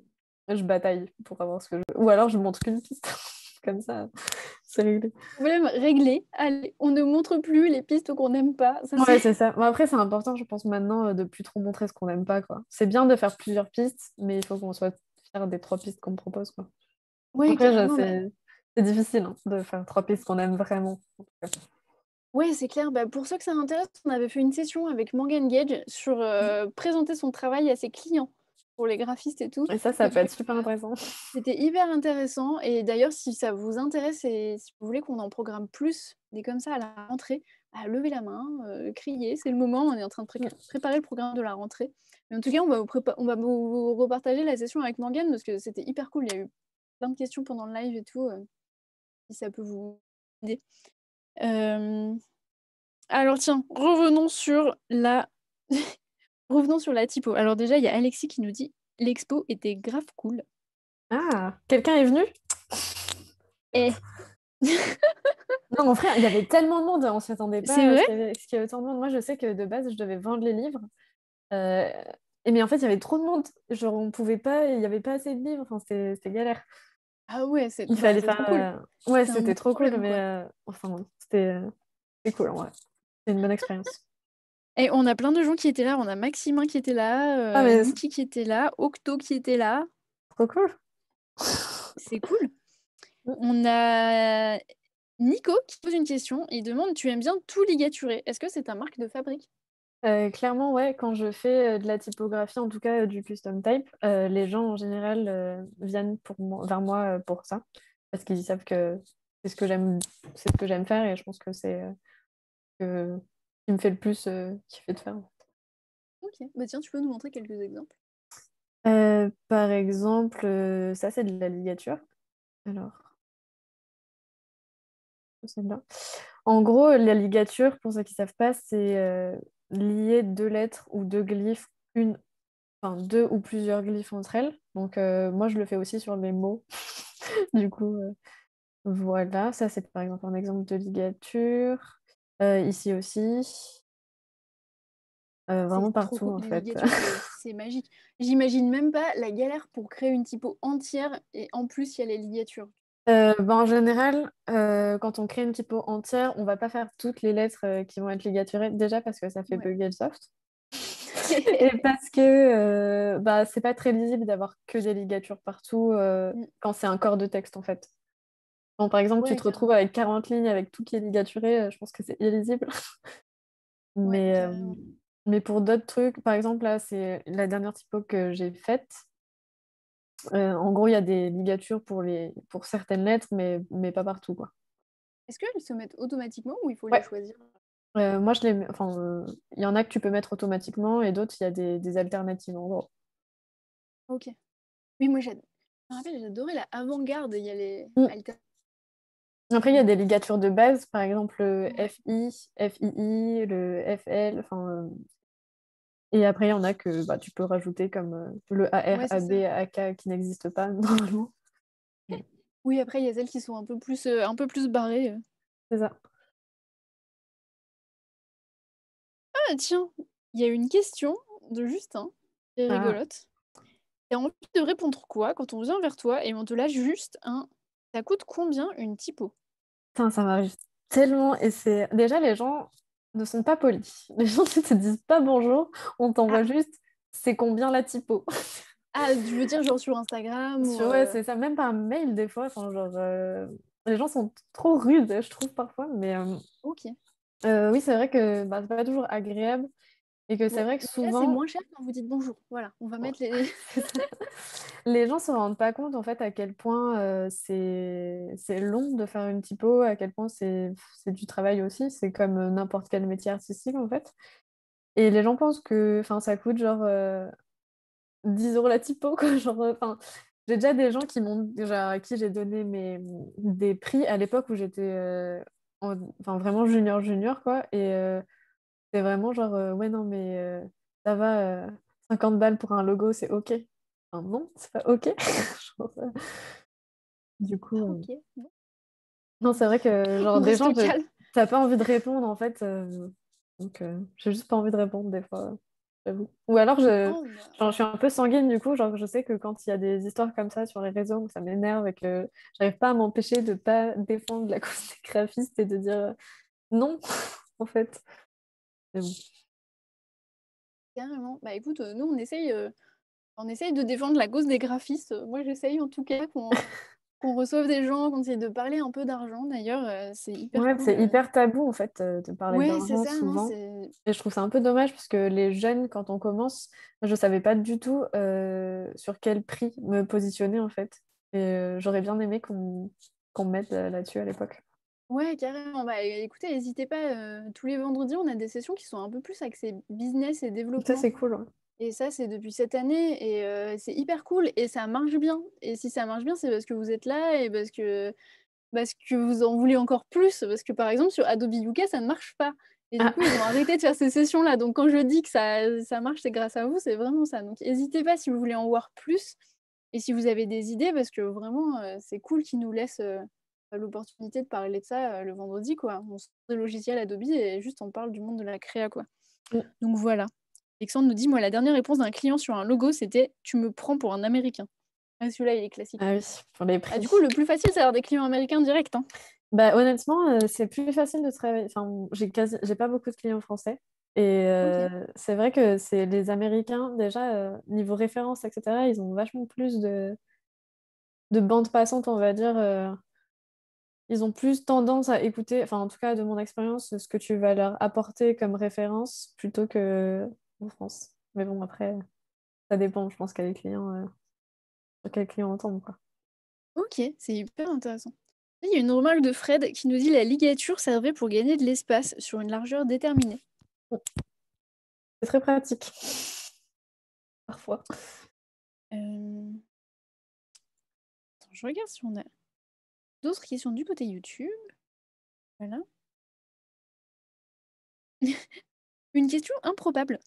je bataille pour avoir ce que je veux. Ou alors je montre qu'une piste. (laughs) Comme ça, c'est réglé. Problème réglé. Allez, on ne montre plus les pistes qu'on n'aime pas. Ça, ouais, c'est ça. Bon, après, c'est important, je pense, maintenant, euh, de plus trop montrer ce qu'on n'aime pas. quoi. C'est bien de faire plusieurs pistes, mais il faut qu'on soit fier des trois pistes qu'on me propose. Quoi. Oui, c'est difficile hein, de faire trois pistes qu'on aime vraiment. Ouais, c'est clair. Bah, pour ceux que ça intéresse, on avait fait une session avec Morgan Gage sur mmh. présenter son travail à ses clients pour les graphistes et tout. Et ça, ça peut être super intéressant. (laughs) C'était hyper intéressant. Et d'ailleurs, si ça vous intéresse et si vous voulez qu'on en programme plus, des comme ça à la rentrée, bah, levez la main, criez, c'est le moment. On est en train de mmh. préparer le programme de la rentrée. Mais en tout cas, on va vous, on va vous repartager la session avec Morgan parce que c'était hyper cool. Il y a eu plein de questions pendant le live et tout. si ça peut vous aider. Alors tiens, revenons sur la (laughs) revenons sur la typo. Alors déjà, il y a Alexis qui nous dit l'expo était grave cool. Ah, quelqu'un est venu? Eh (laughs) Non, mon frère, il y avait tellement de monde, on s'y attendait pas. C'est vrai qu'il y avait autant de monde. Moi, je sais que de base, je devais vendre les livres. Euh, et mais en fait, il y avait trop de monde. Genre, on pouvait pas, il n'y avait pas assez de livres. Enfin, c'était galère. Ah ouais, c'est. Il fallait faire. Cool. Euh, ouais, c'était trop cool, mais euh, enfin, c'était cool, ouais. C'est une bonne expérience. Et on a plein de gens qui étaient là. On a Maximin qui était là, euh, ah, qui était là, Octo qui était là. Trop cool. C'est cool. (laughs) On a Nico qui pose une question. Il demande Tu aimes bien tout ligaturer Est-ce que c'est ta marque de fabrique? Euh, clairement, ouais, quand je fais euh, de la typographie, en tout cas euh, du custom type, les gens en général viennent pour vers moi pour ça, parce qu'ils savent que c'est ce que j'aime, c'est ce que j'aime faire et je pense que c'est ce qui me fait le plus kiffer de faire. Ok, bah tiens, tu peux nous montrer quelques exemples? Par exemple, ça c'est de la ligature. Alors, En gros, la ligature, pour ceux qui ne savent pas, c'est lier deux lettres ou deux glyphes, une, enfin deux ou plusieurs glyphes entre elles. Donc euh, moi je le fais aussi sur les mots. (laughs) du coup, euh, voilà, ça c'est par exemple un exemple de ligature. Euh, ici aussi. vraiment partout en fait. (laughs) C'est magique. J'imagine même pas la galère pour créer une typo entière et en plus il y a les ligatures. Euh, bah, en général, euh, quand on crée une typo entière, on va pas faire toutes les lettres euh, qui vont être ligaturées, déjà parce que ça fait bugger le soft. et parce que bah, c'est pas très lisible d'avoir que des ligatures partout mm. quand c'est un corps de texte en fait. Bon, par exemple, tu te retrouves avec 40 lignes avec tout qui est ligaturé, je pense que c'est illisible. (laughs) mais, mais pour d'autres trucs, par exemple, là, c'est la dernière typo que j'ai faite. Euh, en gros, il y a des ligatures pour, les... pour certaines lettres, mais, mais pas partout. Quoi. Est-ce qu'elles se mettent automatiquement ou il faut les choisir? Euh, Moi, je les mets... enfin, euh, il y en a que tu peux mettre automatiquement et d'autres, il y a des, des, alternatives en gros. Ok. Oui, moi, j'adore. j'adorais la avant-garde. Il y a les mm. Après, il y a des ligatures de base, par exemple le FI, FII, le FL, enfin. Et après, il y en a que bah, tu peux rajouter comme euh, le AR, Ouais, AB, AK qui n'existent pas (laughs) normalement. Oui, après, il y a celles qui sont un peu plus, euh, un peu plus barrées. euh. C'est ça. Ah, tiens, il y a une question de Justin, qui est Ah. rigolote. T'as envie de répondre quoi quand on vient vers toi et on te lâche juste un Ça coûte combien une typo? Putain, ça m'arrive tellement. Et c'est. Déjà, les gens ne sont pas polis. Les gens ne te disent pas bonjour, on t'envoie Ah. juste c'est combien la typo? (laughs) Ah, tu veux dire genre sur Instagram ou, ouais, euh, c'est ça, même par mail des fois. Enfin, genre, euh, Les gens sont trop rudes, je trouve parfois. Mais euh, Ok. euh, oui, c'est vrai que bah, c'est pas toujours agréable. Et que c'est vrai que souvent. c'est moins cher quand vous dites bonjour. Voilà, on va mettre les. (laughs) Les gens se rendent pas compte en fait à quel point euh, c'est long de faire une typo, à quel point c'est du travail aussi. C'est comme euh, n'importe quel métier artistique en fait. Et les gens pensent que ça coûte genre euh, 10 euros la typo quoi. Genre, euh, enfin, j'ai déjà des gens qui m'ont à qui j'ai donné mes, des prix à l'époque où j'étais euh, enfin vraiment junior junior quoi. Et euh, c'est vraiment genre euh, ouais non mais euh, ça va euh, 50 balles pour un logo c'est ok. Enfin, non, c'est pas ok. (laughs) Euh, Du coup, euh, non, c'est vrai que genre on des gens, t'as pas envie de répondre en fait. euh, donc, euh, j'ai juste pas envie de répondre des fois, j'avoue. Ou alors, je, Non, bah, genre, je suis un peu sanguine du coup. Genre, je sais que quand il y a des histoires comme ça sur les réseaux, ça m'énerve et que j'arrive pas à m'empêcher de pas défendre la (laughs) cause des graphistes et de dire euh, non, (laughs) en fait. Mais bon. carrément. Bah écoute, euh, nous on essaye, euh, on essaye de défendre la cause des graphistes. Euh, Moi j'essaye en tout cas qu'on (laughs) qu'on reçoive des gens, qu'on essaye de parler un peu d'argent. D'ailleurs, euh, c'est hyper Ouais, cool. c'est hyper tabou en fait euh, de parler Ouais, d'argent non, souvent. Et je trouve ça un peu dommage parce que les jeunes, quand on commence, je savais pas du tout euh, sur quel prix me positionner en fait. Et j'aurais bien aimé qu'on me mette là-dessus à l'époque. Ouais, carrément. Bah é- écoutez, n'hésitez pas, euh, tous les vendredis, on a des sessions qui sont un peu plus axées business et Ça, développement. c'est cool. ouais. Et ça, c'est depuis cette année et euh, c'est hyper cool et ça marche bien. Et si ça marche bien, c'est parce que vous êtes là et parce que, parce que vous en voulez encore plus. Parce que par exemple, sur Adobe Yuka, ça ne marche pas. Et du Ah. coup, ils ont arrêté de faire ces sessions-là. Donc quand je dis que ça, ça marche, c'est grâce à vous, c'est vraiment ça. Donc n'hésitez pas si vous voulez en voir plus et si vous avez des idées, parce que vraiment, euh, c'est cool qu'ils nous laissent euh, l'opportunité de parler de ça euh, le vendredi, quoi. On sort des logiciels Adobe et juste on parle du monde de la créa, quoi. Mm. Donc voilà. Alexandre nous dit, moi, la dernière réponse d'un client sur un logo, c'était « tu me prends pour un Américain ». Ah, Celui-là, il est classique. Ah oui, pour les prix. Ah, du coup, le plus facile, c'est d'avoir des clients américains directs. hein. Bah, honnêtement, euh, c'est plus facile de travailler. Enfin, j'ai quasi... j'ai pas beaucoup de clients français. Et euh, c'est vrai que c'est les Américains, déjà, euh, niveau référence, etc., ils ont vachement plus de, de bandes passantes, on va dire. Ils ont plus tendance à écouter, enfin, en tout cas, de mon expérience, ce que tu vas leur apporter comme référence plutôt que en France. Mais bon, après, ça dépend, je pense, quel client, euh, quel client on tombe, quoi. Ok, c'est hyper intéressant. Il y a une remarque de Fred qui nous dit « la ligature servait pour gagner de l'espace sur une largeur déterminée C'est très pratique. Parfois. Euh, attends, je regarde si on a d'autres questions du côté YouTube. Voilà. (laughs) Une question improbable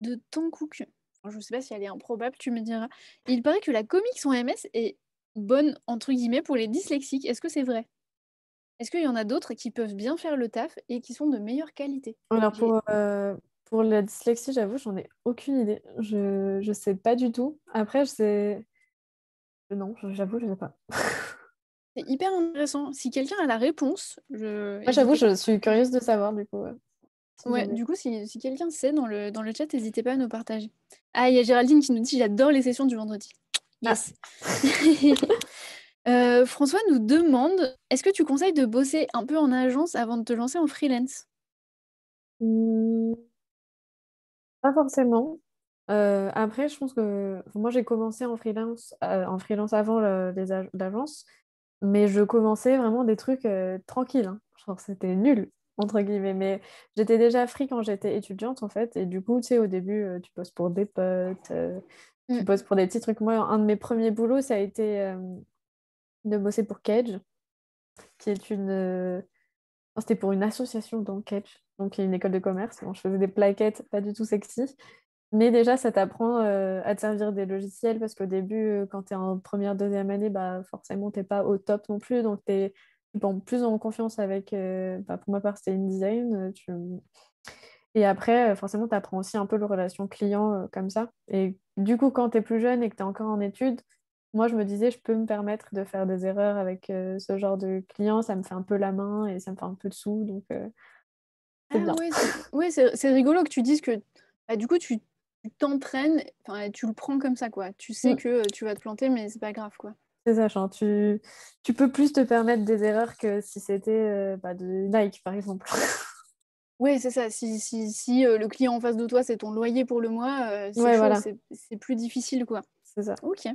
de Tankouk. Alors, je ne sais pas si elle est improbable, tu me diras. Il paraît que la comics en MS est bonne, entre guillemets, pour les dyslexiques. Est-ce que c'est vrai? Est-ce qu'il y en a d'autres qui peuvent bien faire le taf et qui sont de meilleure qualité? Alors, J'ai- pour, euh, pour la dyslexie, j'avoue, j'en ai aucune idée. Je, je sais pas du tout. Après, je sais. Non, j'avoue, je sais pas. (laughs) C'est hyper intéressant. Si quelqu'un a la réponse, je... Moi, j'avoue, je suis curieuse de savoir, du coup. ouais. Du coup, si, si quelqu'un sait dans le, dans le chat, n'hésitez pas à nous partager. Ah, il y a Géraldine qui nous dit J'adore les sessions du vendredi. Ah. Yes. (laughs) Euh, François nous demande Est-ce que tu conseilles de bosser un peu en agence avant de te lancer en freelance? Hmm, Pas forcément. Euh, après, je pense que moi, j'ai commencé en freelance, euh, en freelance avant l'agence, mais je commençais vraiment des trucs euh, tranquilles. hein. Genre, c'était nul, entre guillemets. Mais j'étais déjà free quand j'étais étudiante, en fait. Et du coup, tu sais, au début, euh, tu bosses pour des potes, euh, tu Mm. bosses pour des petits trucs. Moi, un de mes premiers boulots, ça a été de bosser pour Cage. qui est une. C'était pour une association d'enquête, donc une école de commerce. je faisais des plaquettes pas du tout sexy. Mais déjà, ça t'apprend à te servir des logiciels parce qu'au début, quand tu es en première, deuxième année, bah, forcément, tu n'es pas au top non plus. Donc, tu es plus en confiance avec, bah, pour ma part, c'était InDesign. Tu... Et après, forcément, tu apprends aussi un peu le relation client comme ça. Et du coup, quand tu es plus jeune et que tu es encore en études, moi, je me disais, je peux me permettre de faire des erreurs avec ce genre de client. Ça me fait un peu la main et ça me fait un peu de sous. Donc, c'est ah, bien. Oui, c'est rigolo que tu dises que bah, du coup, tu t'entraînes, tu le prends comme ça, quoi. Tu sais mmh. que tu vas te planter, mais c'est pas grave, quoi. C'est ça, genre, tu, tu peux plus te permettre des erreurs que si c'était bah, de Nike, par exemple. (laughs) Oui, c'est ça. Si, si, si le client en face de toi, c'est ton loyer pour le mois, c'est plus difficile, quoi. C'est ça. Ok.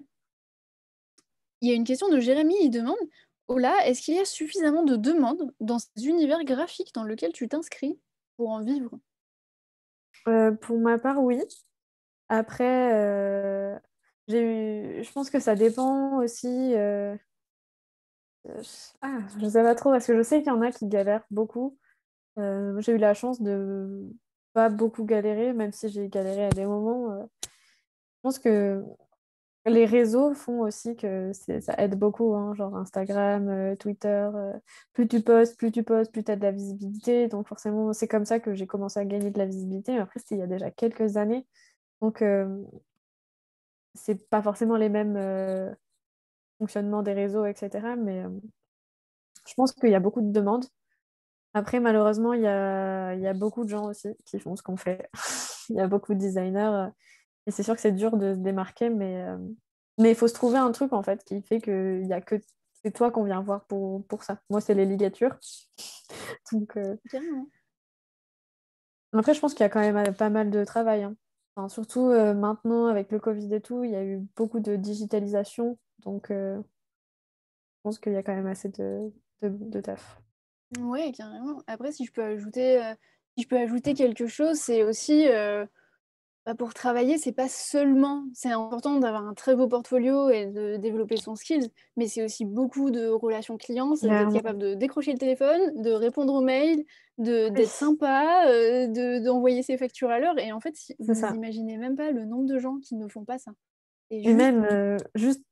Il y a une question de Jérémy, il demande Ola, est-ce qu'il y a suffisamment de demandes dans ces univers graphiques dans lesquels tu t'inscris pour en vivre? Pour ma part, oui. Après, j'ai eu... je pense que ça dépend aussi. Ah, je ne sais pas trop, parce que je sais qu'il y en a qui galèrent beaucoup. Euh, j'ai eu la chance de pas beaucoup galérer, même si j'ai galéré à des moments. Euh. Je pense que les réseaux font aussi que ça aide beaucoup, hein, genre Instagram, euh, Twitter. plus tu postes, plus tu postes, plus tu as de la visibilité. Donc forcément, c'est comme ça que j'ai commencé à gagner de la visibilité. Après, c'était il y a déjà quelques années. Donc, c'est pas forcément les mêmes fonctionnements des réseaux, etc. Mais je pense qu'il y a beaucoup de demandes. Après, malheureusement, il y a, beaucoup de gens aussi qui font ce qu'on fait. (laughs) Il y a beaucoup de designers. Euh, et c'est sûr que c'est dur de se démarquer, mais euh, mais il faut se trouver un truc en fait qui fait que y a que c'est toi qu'on vient voir pour, pour ça. Moi, c'est les ligatures. (laughs) Donc, euh, Après, je pense qu'il y a quand même pas mal de travail. Hein. Surtout maintenant, avec le Covid et tout, il y a eu beaucoup de digitalisation. Donc, je pense qu'il y a quand même assez de, de, taf. Ouais, carrément. Après, si je peux ajouter, euh, si je peux ajouter quelque chose, c'est aussi, euh, pour travailler, c'est pas seulement c'est important d'avoir un très beau portfolio et de développer son skills, mais c'est aussi beaucoup de relations clients. C'est d'être capable de décrocher le téléphone, de répondre aux mails, de d'être sympa, euh, de d'envoyer ses factures à l'heure et en fait, vous imaginez même pas le nombre de gens qui ne font pas ça et même, juste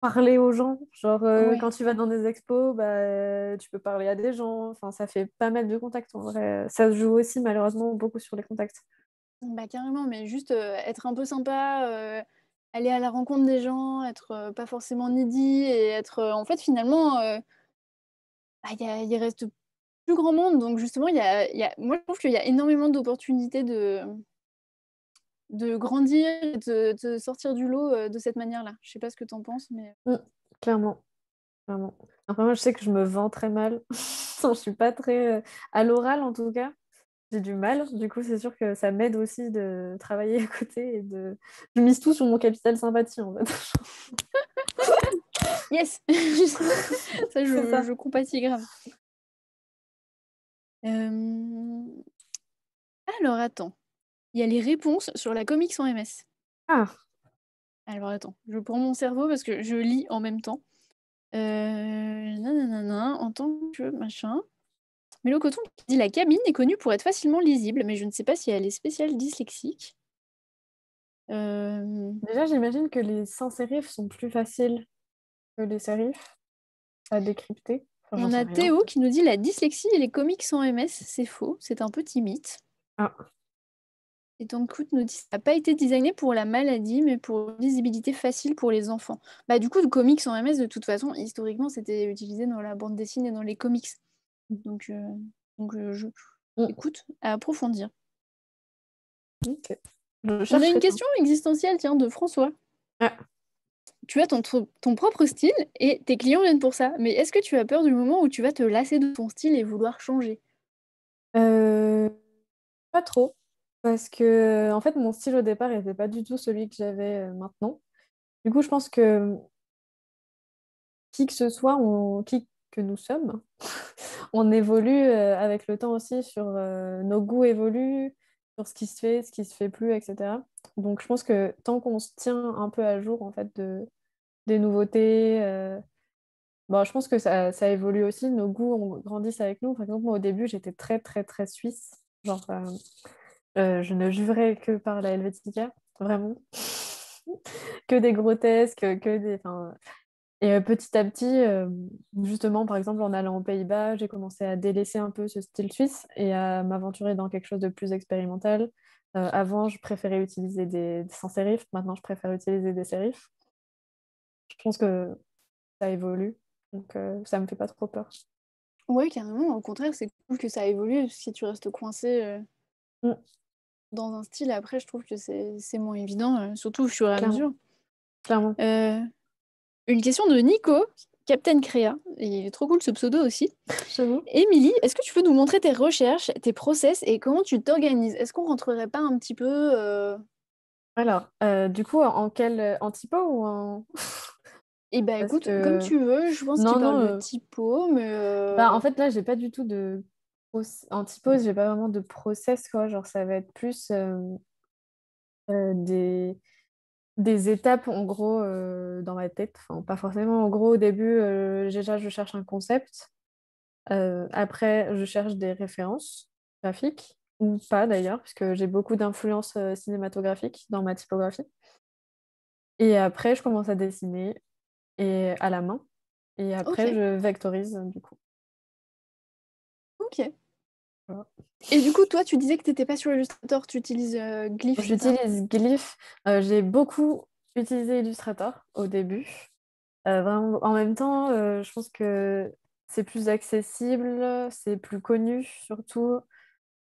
parler aux gens. Genre, euh, quand tu vas dans des expos, bah, tu peux parler à des gens. Enfin, ça fait pas mal de contacts en vrai. Ça se joue aussi malheureusement beaucoup sur les contacts. Bah, carrément, mais juste euh, être un peu sympa, euh, aller à la rencontre des gens, être pas forcément needy et être. en fait, finalement, bah, il reste plus grand monde. Donc, justement, y y a... moi, je trouve qu'il y a énormément d'opportunités de de grandir de, sortir du lot euh, de cette manière-là. Je sais pas ce que tu en penses, mais... Mmh, clairement. clairement. Enfin, moi, je sais que je me vends très mal. (laughs) je suis pas très... Euh, à l'oral, en tout cas, j'ai du mal. Du coup, c'est sûr que ça m'aide aussi de travailler à côté et de... Je mise tout sur mon capital sympathie, en fait. (laughs) yes (laughs) Ça, je, ça. je compatis grave. Euh, alors, attends il y a les réponses sur la comics en MS. Ah Alors attends, je prends mon cerveau parce que je lis en même temps. Euh, nanana, en tant que machin. Mais le coton dit la cabine est connue pour être facilement lisible, mais je ne sais pas si elle est spéciale dyslexique. Euh... Déjà, j'imagine que les sans sérifs sont plus faciles que les sérifs à décrypter. On a Théo qui nous dit la dyslexie et les comics en MS, c'est faux, c'est un petit mythe. Ah. Et donc, Kout nous dit ça n'a pas été designé pour la maladie, mais pour visibilité facile pour les enfants. Bah, du coup, le comics en MS, de toute façon, historiquement, c'était utilisé dans la bande dessinée, dans les comics. Donc, euh, donc euh, je... Mm. écoute, à approfondir. On a une question existentielle, tiens, de François. Ah. Tu as ton, ton propre style et tes clients viennent pour ça. Mais est-ce que tu as peur du moment où tu vas te lasser de ton style et vouloir changer? Euh... Pas trop. Parce que, en fait, mon style au départ n'était pas du tout celui que j'avais euh, maintenant. Du coup, je pense que qui que ce soit, qui que nous sommes, (laughs) on évolue euh, avec le temps aussi sur euh, nos goûts évoluent, sur ce qui se fait, ce qui se fait plus, etc. Donc, je pense que tant qu'on se tient un peu à jour en fait de des nouveautés, Bon, je pense que ça, ça évolue aussi. Nos goûts grandissent avec nous. Par exemple, moi, au début, j'étais très, très, très suisse. Genre, euh, euh, je ne jurerais que par la Helvetica, vraiment. (laughs) que des grotesques, que des. enfin, Et euh, petit à petit, euh, justement, par exemple, en allant aux Pays-Bas, j'ai commencé à délaisser un peu ce style suisse et à m'aventurer dans quelque chose de plus expérimental. Euh, avant, je préférais utiliser des, des sans-sérifs. Maintenant, je préfère utiliser des sérifs. Je pense que ça évolue. Donc, euh, ça me fait pas trop peur. Ouais, carrément. Au contraire, c'est cool que ça évolue. Si tu restes coincé euh, Mm. dans un style, après, je trouve que c'est moins évident, surtout au fur et à Clairement. mesure. Clairement. Euh, une question de Nico, Captain Créa. Il est trop cool ce pseudo aussi. Émilie, est-ce que tu peux nous montrer tes recherches, tes process et comment tu t'organises? Est-ce qu'on rentrerait pas un petit peu euh, Alors, euh, du coup, en quel en typo ou en (laughs) Eh ben Parce écoute, comme tu veux, je pense non, qu'il non. parle de euh, typo, mais Bah, euh, en fait, là, j'ai pas du tout de en typose, j'ai pas vraiment de process quoi. Genre, ça va être plus euh, euh, des des étapes en gros euh, dans ma tête. Enfin, pas forcément. En gros, au début, euh, déjà, je cherche un concept. Euh, après, je cherche des références graphiques ou pas d'ailleurs, puisque j'ai beaucoup d'influences cinématographiques dans ma typographie. Et après, je commence à dessiner et à la main. Et après, je vectorise du coup. ok. Voilà. Et du coup, toi, tu disais que tu n'étais pas sur Illustrator, tu utilises euh, Glyph? J'utilise Glyph. Euh, j'ai beaucoup utilisé Illustrator au début. Euh, vraiment, en même temps, je pense que c'est plus accessible, c'est plus connu surtout.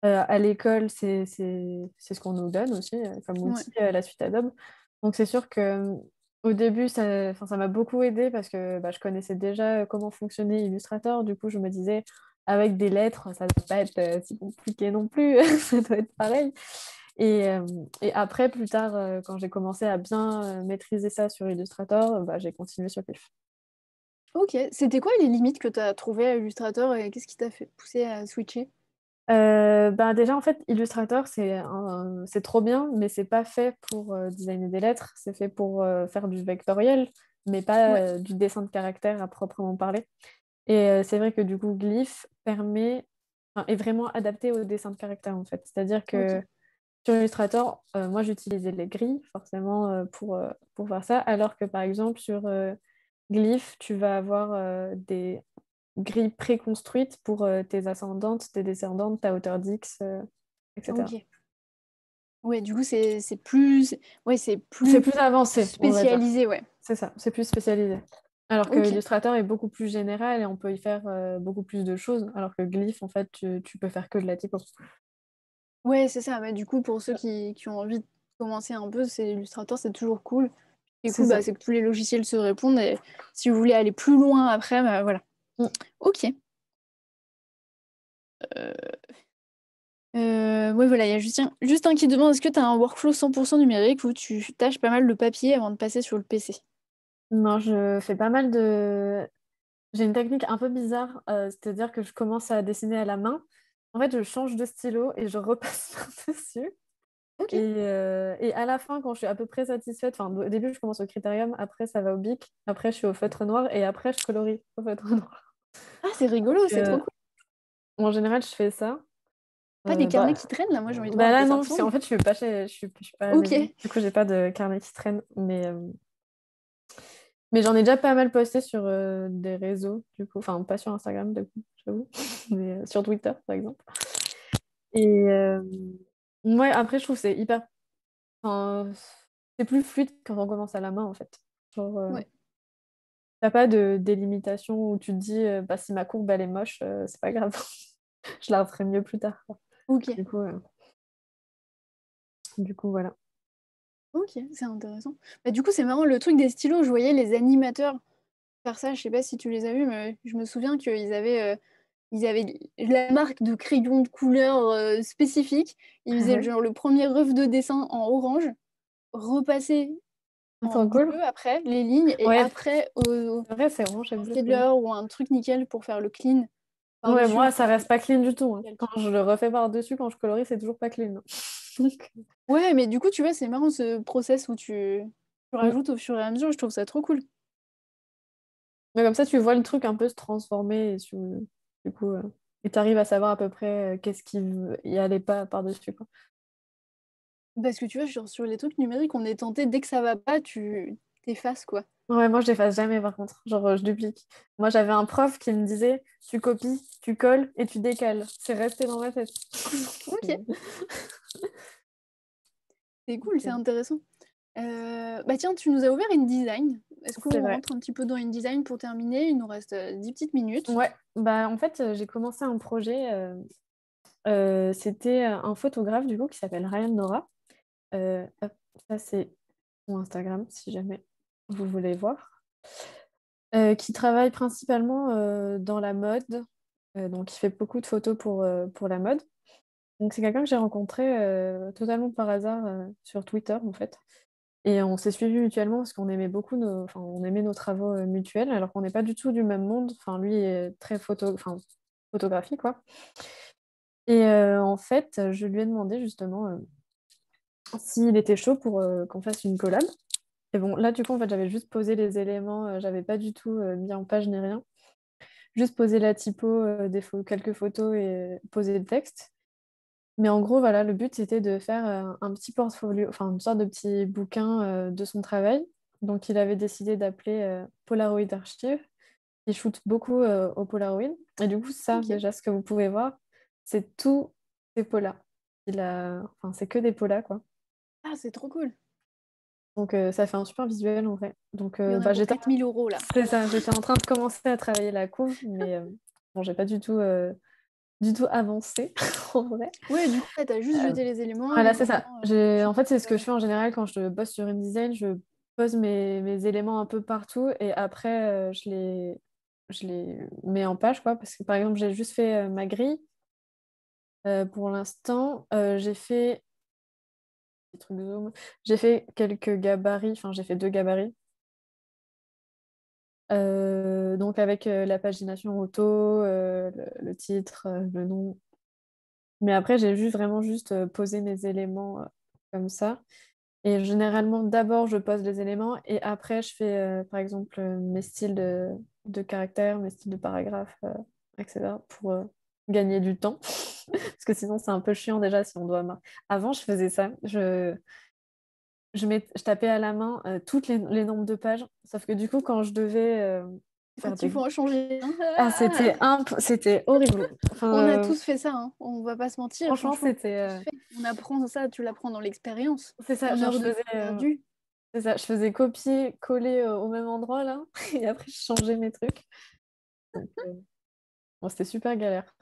À l'école, c'est ce qu'on nous donne aussi comme Ouais. outil, euh, la suite Adobe. Donc c'est sûr que au début, ça, enfin, ça m'a beaucoup aidé parce que bah, je connaissais déjà comment fonctionnait Illustrator. Du coup, je me disais, avec des lettres, ça ne doit pas être euh, si compliqué non plus, (laughs) ça doit être pareil. Et, euh, et après, plus tard, euh, quand j'ai commencé à bien maîtriser ça sur Illustrator, bah, j'ai continué sur Glyph. Ok, c'était quoi les limites que tu as trouvées à Illustrator et qu'est-ce qui t'a fait pousser à switcher? Ben déjà, en fait, Illustrator, c'est c'est trop bien, mais c'est pas fait pour designer des lettres. C'est fait pour faire du vectoriel, mais pas Ouais, du dessin de caractère à proprement parler. Et euh, c'est vrai que du coup, Glyph permet, enfin, est vraiment adapté au dessin de caractère, en fait. C'est-à-dire que sur Illustrator, euh, moi, j'utilisais les grilles, forcément, euh, pour, euh, pour faire ça, alors que par exemple, sur Glyph, tu vas avoir des grilles préconstruites pour tes ascendantes, tes descendantes, ta hauteur d'X, etc. Ok. Ouais, du coup, c'est plus, ouais, c'est plus plus avancé, spécialisé, ouais. C'est ça, c'est plus spécialisé. Alors que Ok. Illustrator est beaucoup plus général et on peut y faire euh, beaucoup plus de choses, alors que Glyph, en fait, tu, tu peux faire que de la typo. Ouais, c'est ça. Ouais, du coup, pour ceux qui, qui ont envie de commencer un peu, c'est Illustrator, c'est toujours cool. C'est cool, bah, c'est que tous les logiciels se répondent. Et si vous voulez aller plus loin après, bah, voilà. Mm. Ok. Euh, euh, voilà, il y a Justin, Justin qui demande est-ce que tu as un workflow 100% numérique où tu tâches pas mal le papier avant de passer sur le PC? Non, je fais pas mal de... J'ai une technique un peu bizarre, euh, c'est-à-dire que je commence à dessiner à la main. En fait, je change de stylo et je repasse (laughs) par-dessus. Ok. Et, euh, et à la fin, quand je suis à peu près satisfaite, enfin, au début, je commence au critérium, après, ça va au bic, après, je suis au feutre noir et après, je colorie au feutre (laughs) noir. Ah, c'est rigolo, c'est trop euh, cool. en général, je fais ça. Pas des carnets bah, qui traînent là, moi j'ai envie de bah voir là, non, parce qu'en ressemble. fait, je suis pas chez... je suis, je suis pas Ok. Du coup, j'ai pas de carnet qui traîne. Mais, mais j'en ai déjà pas mal posté sur euh, des réseaux, du coup. Enfin, pas sur Instagram, du coup, j'avoue. (laughs) Mais euh, sur Twitter, par exemple. Et euh, ouais, après, je trouve que c'est hyper... enfin, c'est plus fluide quand on commence à la main, en fait. Genre, Ouais. t'as pas de délimitation où tu te dis, bah, si ma courbe, elle est moche, c'est pas grave. (laughs) Je la referai mieux plus tard. quoi. Ok. Du coup, du coup, voilà. Ok, c'est intéressant. Bah, du coup, c'est marrant, le truc des stylos, je voyais les animateurs faire ça, je sais pas si tu les as vus, mais je me souviens qu'ils avaient, euh, ils avaient la marque de crayon de couleur euh, spécifique. Ils faisaient genre le premier ref de dessin en orange, repasser en Trop cool. bleu après les lignes, et Ouais. après au, vrai, c'est orange ou un truc nickel pour faire le clean. Ouais, moi, ça reste pas clean du tout. hein. Quand je le refais par-dessus, quand je colorie, c'est toujours pas clean. Donc, Ouais, mais du coup, tu vois, c'est marrant ce process où tu, Mm. tu rajoutes au fur et à mesure, je trouve ça trop cool. Mais comme ça, tu vois le truc un peu se transformer et tu, du coup, euh, tu arrives à savoir à peu près euh, qu'est-ce qui y allait pas par-dessus. Quoi. Parce que tu vois, sur, sur les trucs numériques, on est tenté, dès que ça va pas, tu t'effaces quoi. Ouais, moi je l'efface jamais par contre. Genre, euh, je duplique. Moi j'avais un prof qui me disait tu copies, tu colles et tu décales. C'est resté dans ma tête. (laughs) ok. (laughs) c'est cool, c'est intéressant. Euh, bah tiens, tu nous as ouvert InDesign. Est-ce qu'on rentre un petit peu dans InDesign pour terminer? Il nous reste 10 euh, petites minutes. Ouais, bah en fait, j'ai commencé un projet. C'était un photographe du coup qui s'appelle Ryan Nora. ça, c'est mon Instagram si jamais vous voulez voir, euh, qui travaille principalement euh, dans la mode. Euh, donc, il fait beaucoup de photos pour, pour la mode. Donc, c'est quelqu'un que j'ai rencontré totalement par hasard sur Twitter, en fait. Et on s'est suivis mutuellement parce qu'on aimait beaucoup nos, enfin, on aimait nos travaux mutuels, alors qu'on n'est pas du tout du même monde. Enfin, lui est très photo, enfin, quoi. Et en fait, je lui ai demandé justement s'il était chaud pour qu'on fasse une collab. Et bon, là, du coup, en fait, j'avais juste posé les éléments, euh, j'avais pas du tout euh, mis en page ni rien. Juste posé la typo, euh, des quelques photos et poser le texte. Mais en gros, voilà, le but, c'était de faire un petit portfolio, enfin, une sorte de petit bouquin de son travail. Donc, il avait décidé d'appeler Polaroid Archive. Il shoot beaucoup au Polaroid. Et du coup, ça, déjà, ce que vous pouvez voir, c'est tout des polas. Il a... Enfin, c'est que des polas, quoi. Ah, c'est trop cool. Donc euh, ça fait un super visuel en vrai. Donc euh, bah, j'étais 4000 euros là. C'est ça, j'étais en train de commencer à travailler la couve, mais euh, bon, j'ai pas du tout, du tout avancé (laughs) en vrai. Ouais, du coup, tu as juste jeté les éléments. Voilà, c'est ça. En fait, c'est ce que je fais en général quand je bosse sur InDesign. Je pose mes, mes éléments un peu partout et après, je, les, je les mets en page. Quoi, parce que par exemple, j'ai juste fait ma grille. pour l'instant, j'ai fait j'ai fait quelques gabarits, enfin j'ai fait deux gabarits. Euh, donc avec euh, la pagination auto, euh, le, titre, le nom. Mais après, j'ai juste vraiment juste posé mes éléments comme ça. Et généralement, d'abord, je pose les éléments et après, je fais, par exemple, mes styles de, de caractère, mes styles de paragraphe, etc. pour gagner du temps. Parce que sinon, c'est un peu chiant déjà si on doit. Avant, je faisais ça. Je, je, je tapais à la main euh, toutes les, les, nombres de pages. Sauf que du coup, quand je devais. Euh, faire des... faut en changer. Ah, c'était (laughs) imp... c'était horrible. on a euh, tous fait ça, hein. on va pas se mentir. Franchement, c'était. On apprend ça, tu l'apprends dans l'expérience. C'est ça, je faisais. C'est ça, je faisais copier, coller au même endroit là, (laughs) et après je changeais mes trucs. c'était super galère.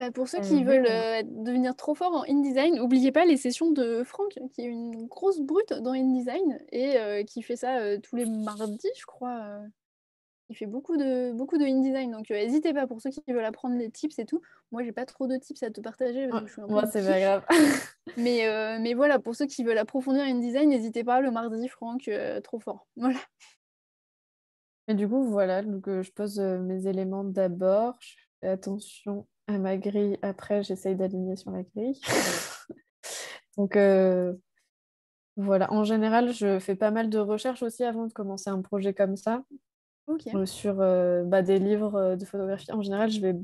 Bah, pour ceux qui veulent euh, devenir trop forts en InDesign, n'oubliez pas les sessions de Franck, qui est une grosse brute dans InDesign et euh, qui fait ça euh, tous les mardis, je crois. Il fait beaucoup de, beaucoup de InDesign, donc n'hésitez pas pour ceux qui veulent apprendre les tips et tout. Moi, j'ai pas trop de tips à te partager. moi, c'est pas grave. (laughs) mais, mais voilà, pour ceux qui veulent approfondir InDesign, n'hésitez pas, le mardi, Franck, trop fort. (laughs) Voilà. Et du coup, voilà, donc je pose mes éléments d'abord. Je fais attention à ma grille. Après, j'essaye d'aligner sur la grille. (laughs) Donc, euh, voilà. En général, je fais pas mal de recherches aussi avant de commencer un projet comme ça. Euh, sur euh, bah, des livres de photographie. En général, je vais...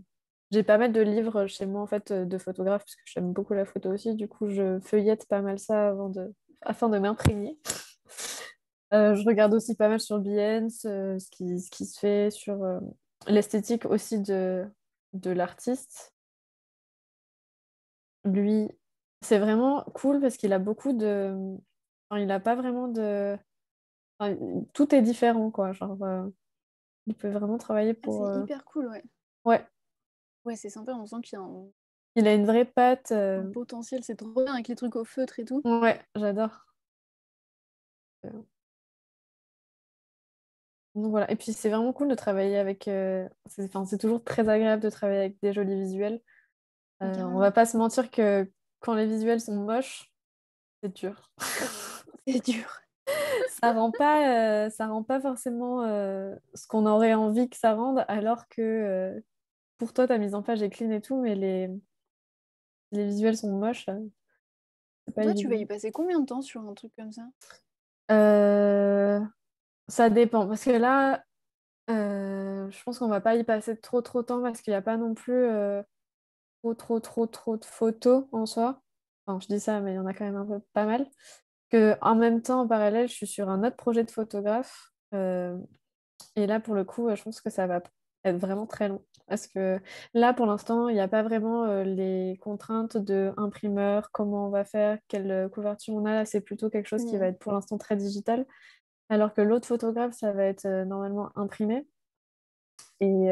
j'ai pas mal de livres chez moi en fait, de photographes, parce que j'aime beaucoup la photo aussi. Du coup, je feuillette pas mal ça avant de... afin de m'imprégner. (laughs) je regarde aussi pas mal sur Behance, ce, qui, ce qui se fait, sur l'esthétique aussi de, de l'artiste, lui, c'est vraiment cool parce qu'il a beaucoup de. il n'a pas vraiment de. tout est différent, quoi. Genre, euh, il peut vraiment travailler ah, pour. c'est euh, hyper cool, ouais. Ouais. Ouais, c'est sympa, on sent qu'il a un. Il a une vraie patte. Euh, potentiel, c'est trop bien avec les trucs au feutre et tout. Ouais, j'adore. Donc voilà. Et puis c'est vraiment cool de travailler avec. Euh, c'est toujours très agréable de travailler avec des jolis visuels. Euh, on va pas se mentir que quand les visuels sont moches, c'est dur. (laughs) c'est dur. (laughs) ça rend pas, euh, ça rend pas forcément ce qu'on aurait envie que ça rende, alors que pour toi, ta mise en page est clean et tout, mais les, les visuels sont moches. toi, tu vas y passer combien de temps sur un truc comme ça? Ça dépend, parce que là, je pense qu'on va pas y passer trop trop de temps parce qu'il n'y a pas non plus trop trop trop trop de photos en soi. Enfin, je dis ça, mais il y en a quand même un peu pas mal. Que en même temps, en parallèle, je suis sur un autre projet de photographe. et là, pour le coup, je pense que ça va être vraiment très long. Parce que là, pour l'instant, il n'y a pas vraiment les contraintes de imprimeur, comment on va faire, quelle couverture on a. Là, c'est plutôt quelque chose qui va être pour l'instant très digital. Alors que l'autre photographe, ça va être normalement imprimé. Et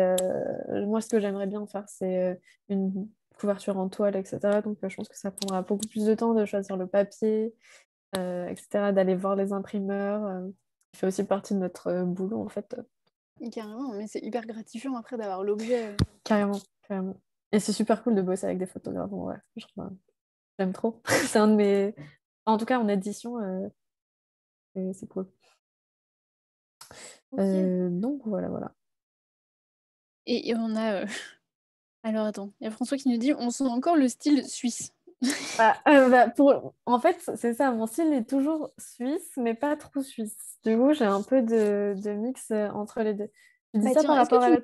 moi, ce que j'aimerais bien faire, c'est une couverture en toile, etc. Donc, je pense que ça prendra beaucoup plus de temps de choisir le papier, etc., d'aller voir les imprimeurs. qui fait aussi partie de notre boulot, en fait. Carrément, mais c'est hyper gratifiant après d'avoir l'objet. Euh. Carrément, carrément. Et c'est super cool de bosser avec des photographes. Ouais, j'aime trop. (laughs) c'est un de mes. En tout cas, en édition, euh, c'est cool. Euh, donc voilà, voilà. Et, on a. (laughs) Alors attends, il y a François qui nous dit on sent encore le style suisse. (laughs) Ah, bah, pour... En fait, c'est ça, mon style est toujours suisse, mais pas trop suisse. Du coup, j'ai un peu de, de mix euh, entre les deux. Tu dis bah, ça par rapport à la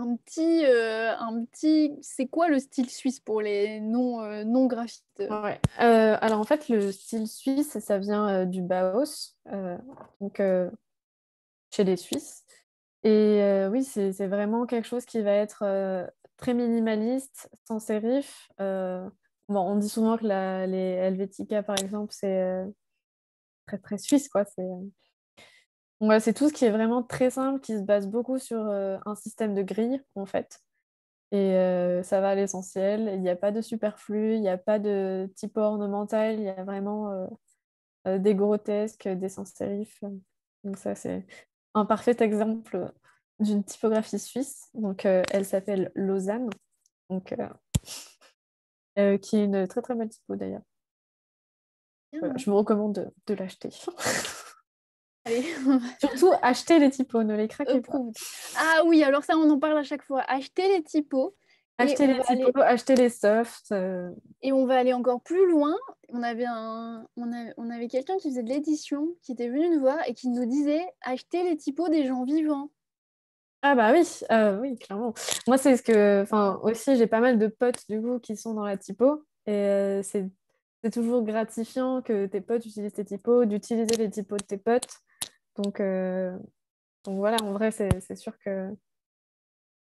un petit, euh, un petit... c'est quoi le style suisse pour les non, euh, non graphistes? Ouais. Alors en fait, le style suisse, ça vient du Bauhaus, donc chez les Suisses. Et oui, c'est vraiment quelque chose qui va être très minimaliste, sans sérif. bon, on dit souvent que la, les Helvetica, par exemple, c'est très très suisse, quoi. C'est voilà, tout ce qui est vraiment très simple, qui se base beaucoup sur un système de grille, en fait. Et ça va à l'essentiel. Il n'y a pas de superflu, il n'y a pas de type ornemental, il y a vraiment des grotesques, des sans sérif. Donc ça, c'est un parfait exemple d'une typographie suisse. Donc, elle s'appelle Lausanne, donc, qui est une très très belle typo d'ailleurs. je vous recommande de, l'acheter. (laughs) (laughs) Surtout acheter les typos, ne les craquez pas. Ah oui, alors ça on en parle à chaque fois. Acheter les typos. Acheter les typos, acheter les softs. Et on va aller encore plus loin. On avait, un... on, on avait quelqu'un qui faisait de l'édition, qui était venu nous voir et qui nous disait acheter les typos des gens vivants. Ah bah oui, euh, oui, clairement. Moi, c'est ce que, enfin, aussi, j'ai pas mal de potes du coup qui sont dans la typo et euh, c'est toujours gratifiant que tes potes utilisent tes typos, d'utiliser les typos de tes potes. Donc, euh, donc voilà, en vrai, c'est sûr que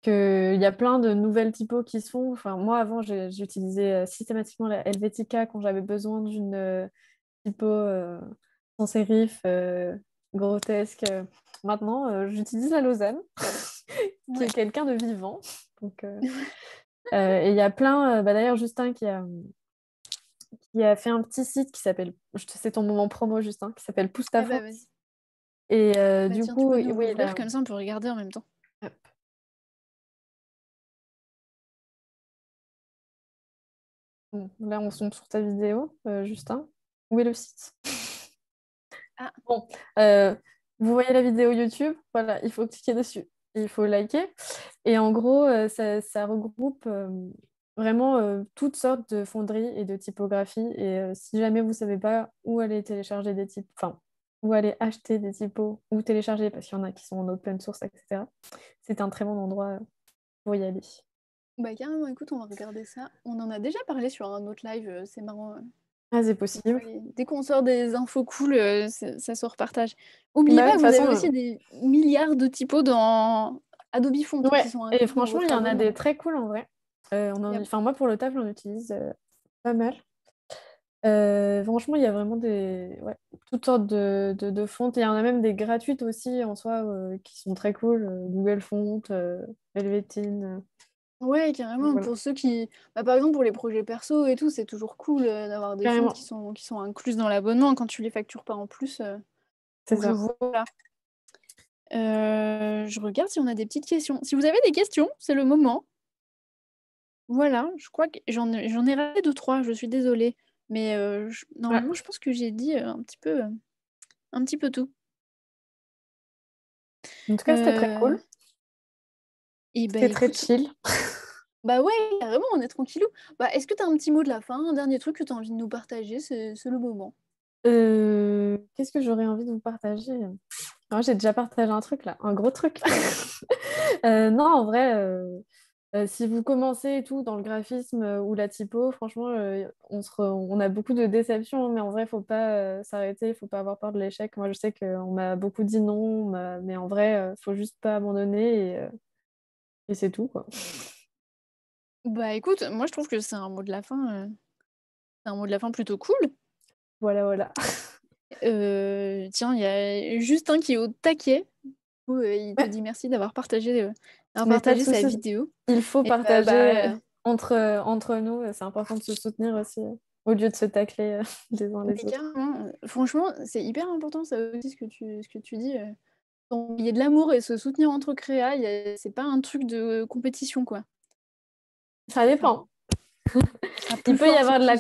qu'il y a plein de nouvelles typos qui se font. Enfin, moi, avant, j'utilisais systématiquement la Helvetica quand j'avais besoin d'une typo sans sérif, grotesque. Maintenant, euh, j'utilise la Lausanne, (laughs) qui est quelqu'un de vivant. Donc, euh, euh, et il y a plein. Bah, D'ailleurs, Justin qui a, qui a fait un petit site qui s'appelle. C'est ton moment promo, Justin, qui s'appelle Pousse ta ah bah, Et bah, du coup, oui, là... comme ça, on peut regarder en même temps. Là, on tombe sur ta vidéo, Justin. Où est le site (laughs) ah. Bon, vous voyez la vidéo YouTube, voilà, il faut cliquer dessus, il faut liker. Et en gros, euh, ça, regroupe euh, vraiment euh, toutes sortes de fonderies et de typographies. Et si jamais vous ne savez pas où aller télécharger des types, enfin, où aller acheter des typos ou télécharger, parce qu'il y en a qui sont en open source, etc., c'est un très bon endroit pour y aller. Bah carrément, écoute, on va regarder ça. On en a déjà parlé sur un autre live, c'est marrant. Ah, c'est possible. Dès qu'on sort des infos cool, euh, ça se repartage. Oubliez bah pas, vous avez aussi des milliards de typos dans Adobe Font. et franchement, il y en a des très cool en vrai. Euh, enfin, moi, pour le taf, j'en utilise euh, pas mal. franchement, il y a vraiment des... toutes sortes de, de, fontes. Il y en a même des gratuites aussi en soi qui sont très cool. Google Font, Helvetin. Ouais, carrément. Pour ceux qui, bah, par exemple, pour les projets perso et tout, c'est toujours cool d'avoir des fonds qui sont, qui sont incluses dans l'abonnement quand tu les factures pas en plus. C'est ça. je regarde si on a des petites questions. Si vous avez des questions, c'est le moment. Voilà, je crois que j'en ai, j'en ai raté deux, trois, je suis désolée. Mais normalement, je pense que j'ai dit un petit peu, un petit peu tout. En tout cas, c'était très cool. Et bah, très chill. Bah ouais, carrément, on est tranquillou. Bah, est-ce que tu as un petit mot de la fin, un dernier truc que tu as envie de nous partager C'est le moment? Euh, qu'est-ce que j'aurais envie de vous partager? Moi, j'ai déjà partagé un truc là, un gros truc. (laughs) Euh, non, en vrai, euh, si vous commencez et tout dans le graphisme ou la typo, franchement, on, se on a beaucoup de déceptions, mais en vrai, il faut pas s'arrêter, il faut pas avoir peur de l'échec. Moi, je sais qu'on m'a beaucoup dit non, mais en vrai, il faut juste pas abandonner et, et c'est tout, quoi. Bah écoute, moi je trouve que c'est un mot de la fin. C'est un mot de la fin plutôt cool. Voilà, voilà. (laughs) Euh, tiens, il y a Justin qui est au taquet. Euh, il te dit merci d'avoir partagé, euh, sa vidéo. Il faut bah, partager bah, entre, entre nous. C'est important de se soutenir aussi, au lieu de se tacler (laughs) les uns les autres. franchement, c'est hyper important ça aussi ce que tu, ce que tu dis. Il y a de l'amour et se soutenir entre créa, c'est pas un truc de compétition quoi. Ça dépend. (laughs) il peut y avoir de la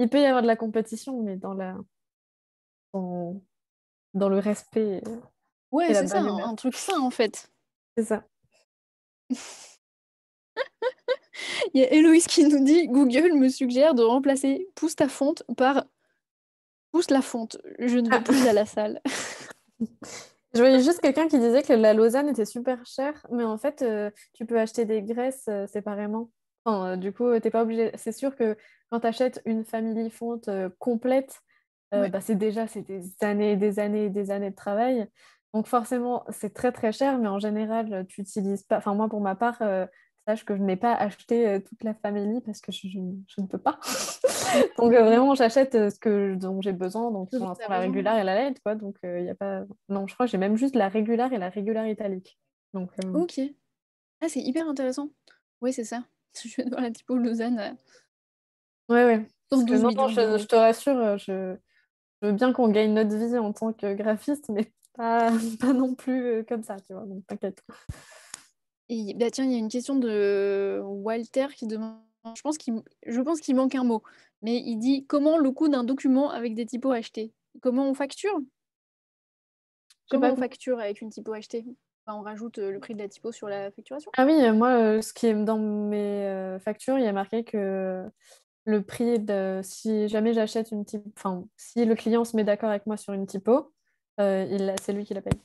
il peut y avoir de la compétition, mais dans la dans, le respect. Ouais, c'est ça, un, truc sain en fait. C'est ça. (laughs) Il y a Héloïse qui nous dit Google me suggère de remplacer pousse ta fonte par pousse la fonte. Je ne vais ah. plus à la salle. (laughs) Je voyais juste quelqu'un qui disait que la Lausanne était super chère, mais en fait, euh, tu peux acheter des graisses euh, séparément. Euh, du coup, t'es pas obligé. C'est sûr que quand tu achètes une famille fonte complète, bah, c'est déjà c'est des années des années et des années de travail. Donc forcément, c'est très très cher, mais en général, tu utilises pas. Enfin, moi, pour ma part, sache que je n'ai pas acheté euh, toute la famille parce que je, ne peux pas. (laughs) donc vraiment, j'achète ce que dont j'ai besoin. Donc pour l'instant, la régulière et la LED, quoi. Donc il y a pas. Non, je crois que j'ai même juste la régulière et la régulière italique. Donc. Ok. Ah, c'est hyper intéressant. Oui, c'est ça. (laughs) Je vais voir la typo Lausanne. Ouais, ouais. je, je, te rassure, je, veux bien qu'on gagne notre vie en tant que graphiste, mais pas, (laughs) pas non plus euh, comme ça, tu vois, donc t'inquiète. Et bah tiens, il y a une question de Walter qui demande, je pense qu'il, je pense qu'il manque un mot, mais il dit comment le coût d'un document avec des typos achetés? Comment on facture? Comment on facture avec une typo achetée? On rajoute euh, le prix de la typo sur la facturation? Ah oui, moi, euh, ce qui est dans mes factures, il y a marqué que le prix de si jamais j'achète une type, enfin, si le client se met d'accord avec moi sur une typo, euh, c'est lui qui la paye.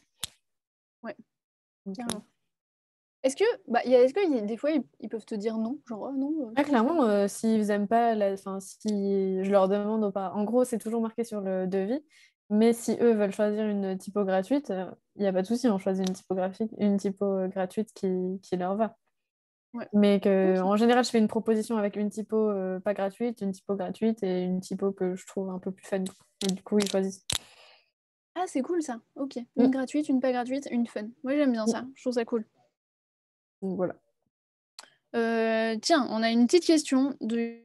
Ouais. Euh, est-ce que, bah, y a, est-ce que des fois ils, peuvent te dire non, genre oh, non euh, ah, Clairement, s'ils n'aiment pas, enfin, si je leur demande, au en gros, c'est toujours marqué sur le devis, mais si eux veulent choisir une typo gratuite, il n'y a pas de souci, on choisit une typographique, une typo gratuite qui, qui leur va. Mais que, en général, je fais une proposition avec une typo euh, pas gratuite, une typo gratuite et une typo que je trouve un peu plus fun. Et du coup, ils choisissent. Ah, c'est cool ça. Ok. Une mm. gratuite, une pas gratuite, une fun. Moi, j'aime bien mm. ça. Je trouve ça cool. Donc, voilà. Euh, tiens, on a une petite question de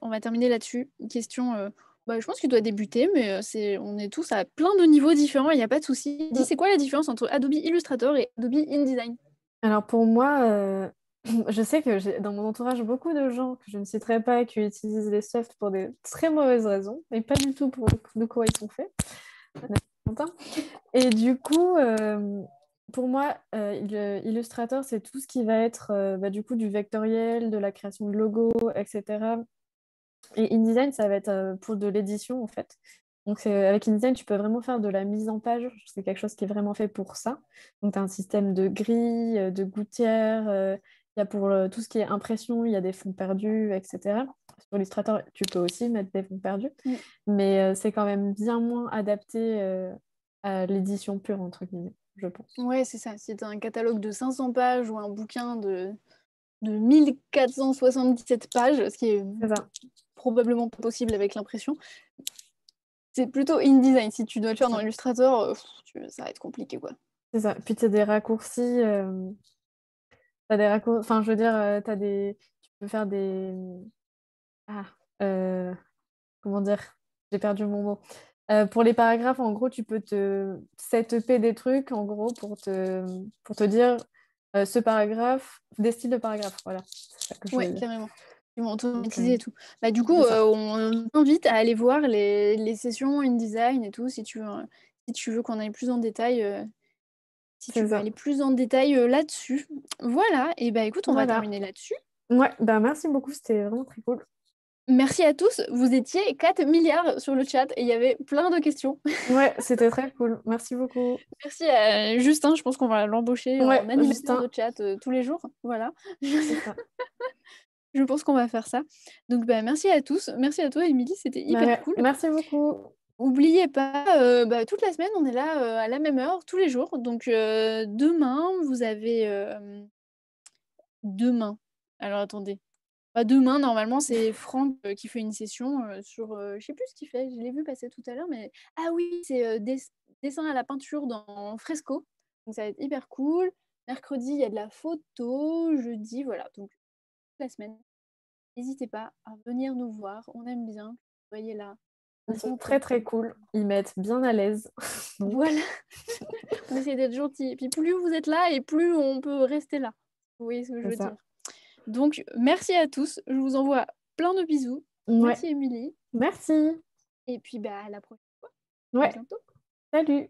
On va terminer là-dessus. Une question. Euh, bah, je pense qu'il doit débuter, mais c'est, on est tous à plein de niveaux différents, il n'y a pas de souci. Dis, mm. c'est quoi la différence entre Adobe Illustrator et Adobe InDesign? Alors pour moi, (laughs) je sais que j'ai dans mon entourage beaucoup de gens que je ne citerai pas qui utilisent les softs pour des très mauvaises raisons, et pas du tout pour de quoi ils sont faits. Et du coup, euh, pour moi, euh, Illustrator, c'est tout ce qui va être euh, bah, du coup du vectoriel, de la création de logos, etc. Et InDesign, ça va être pour de l'édition en fait. Donc, avec InDesign, tu peux vraiment faire de la mise en page. C'est quelque chose qui est vraiment fait pour ça. Donc, tu as un système de grilles, de gouttières, il y a pour tout ce qui est impression, il y a des fonds perdus, etc. Sur Illustrator, tu peux aussi mettre des fonds perdus, mm. mais euh, c'est quand même bien moins adapté euh, à l'édition pure, entre guillemets, je pense. Ouais, c'est ça. Si tu as un catalogue de 500 pages ou un bouquin de, de 1477 pages, ce qui est, probablement pas possible avec l'impression, c'est plutôt InDesign. Si tu dois le faire dans Illustrator, euh, ça va être compliqué, quoi. C'est ça. Puis tu as des raccourcis T'as des raccourcis, enfin, je veux dire, euh, as des... tu peux faire des. Ah, euh, comment dire? J'ai perdu mon mot. Euh, pour les paragraphes, en gros, tu peux te setuper des trucs, en gros, pour te, pour te dire ce paragraphe, des styles de paragraphes. Voilà. Oui, carrément. Ils vont automatiser et tout. Bah, du coup, on t'invite à aller voir les, les, sessions InDesign et tout, si tu veux, si tu veux qu'on aille plus en détail si tu veux aller plus en détail euh, là-dessus. Voilà, et bah écoute, on va terminer là-dessus. Ouais, bah merci beaucoup, c'était vraiment très cool. Merci à tous. Vous étiez 4 milliards sur le chat et il y avait plein de questions. Ouais, (laughs) c'était très cool. Merci beaucoup. Merci à Justin. Je pense qu'on va l'embaucher en animateur de chat euh, tous les jours. Voilà. (laughs) je pense qu'on va faire ça. Donc, bah, merci à tous. Merci à toi, Émilie. C'était hyper cool. Merci beaucoup. N'oubliez pas, euh, bah, toute la semaine, on est là euh, à la même heure, tous les jours. Donc, demain, vous avez. Demain. Alors, attendez. Bah, demain, normalement, c'est Franck qui fait une session sur. je sais plus ce qu'il fait, je l'ai vu passer tout à l'heure, mais. Ah oui, c'est dessin à la peinture dans Fresco. Donc ça va être hyper cool. Mercredi, il y a de la photo. Jeudi, voilà. Donc, la semaine. N'hésitez pas à venir nous voir. On aime bien vous soyez là. Ils sont très très cool. Ils mettent bien à l'aise. (laughs) Voilà. on essaie d'être gentil. Et puis plus vous êtes là et plus on peut rester là. Vous voyez ce que je veux dire? Donc, merci à tous. Je vous envoie plein de bisous. Merci, Émilie. Merci. Et puis, bah, à la prochaine fois. Ouais. Salut.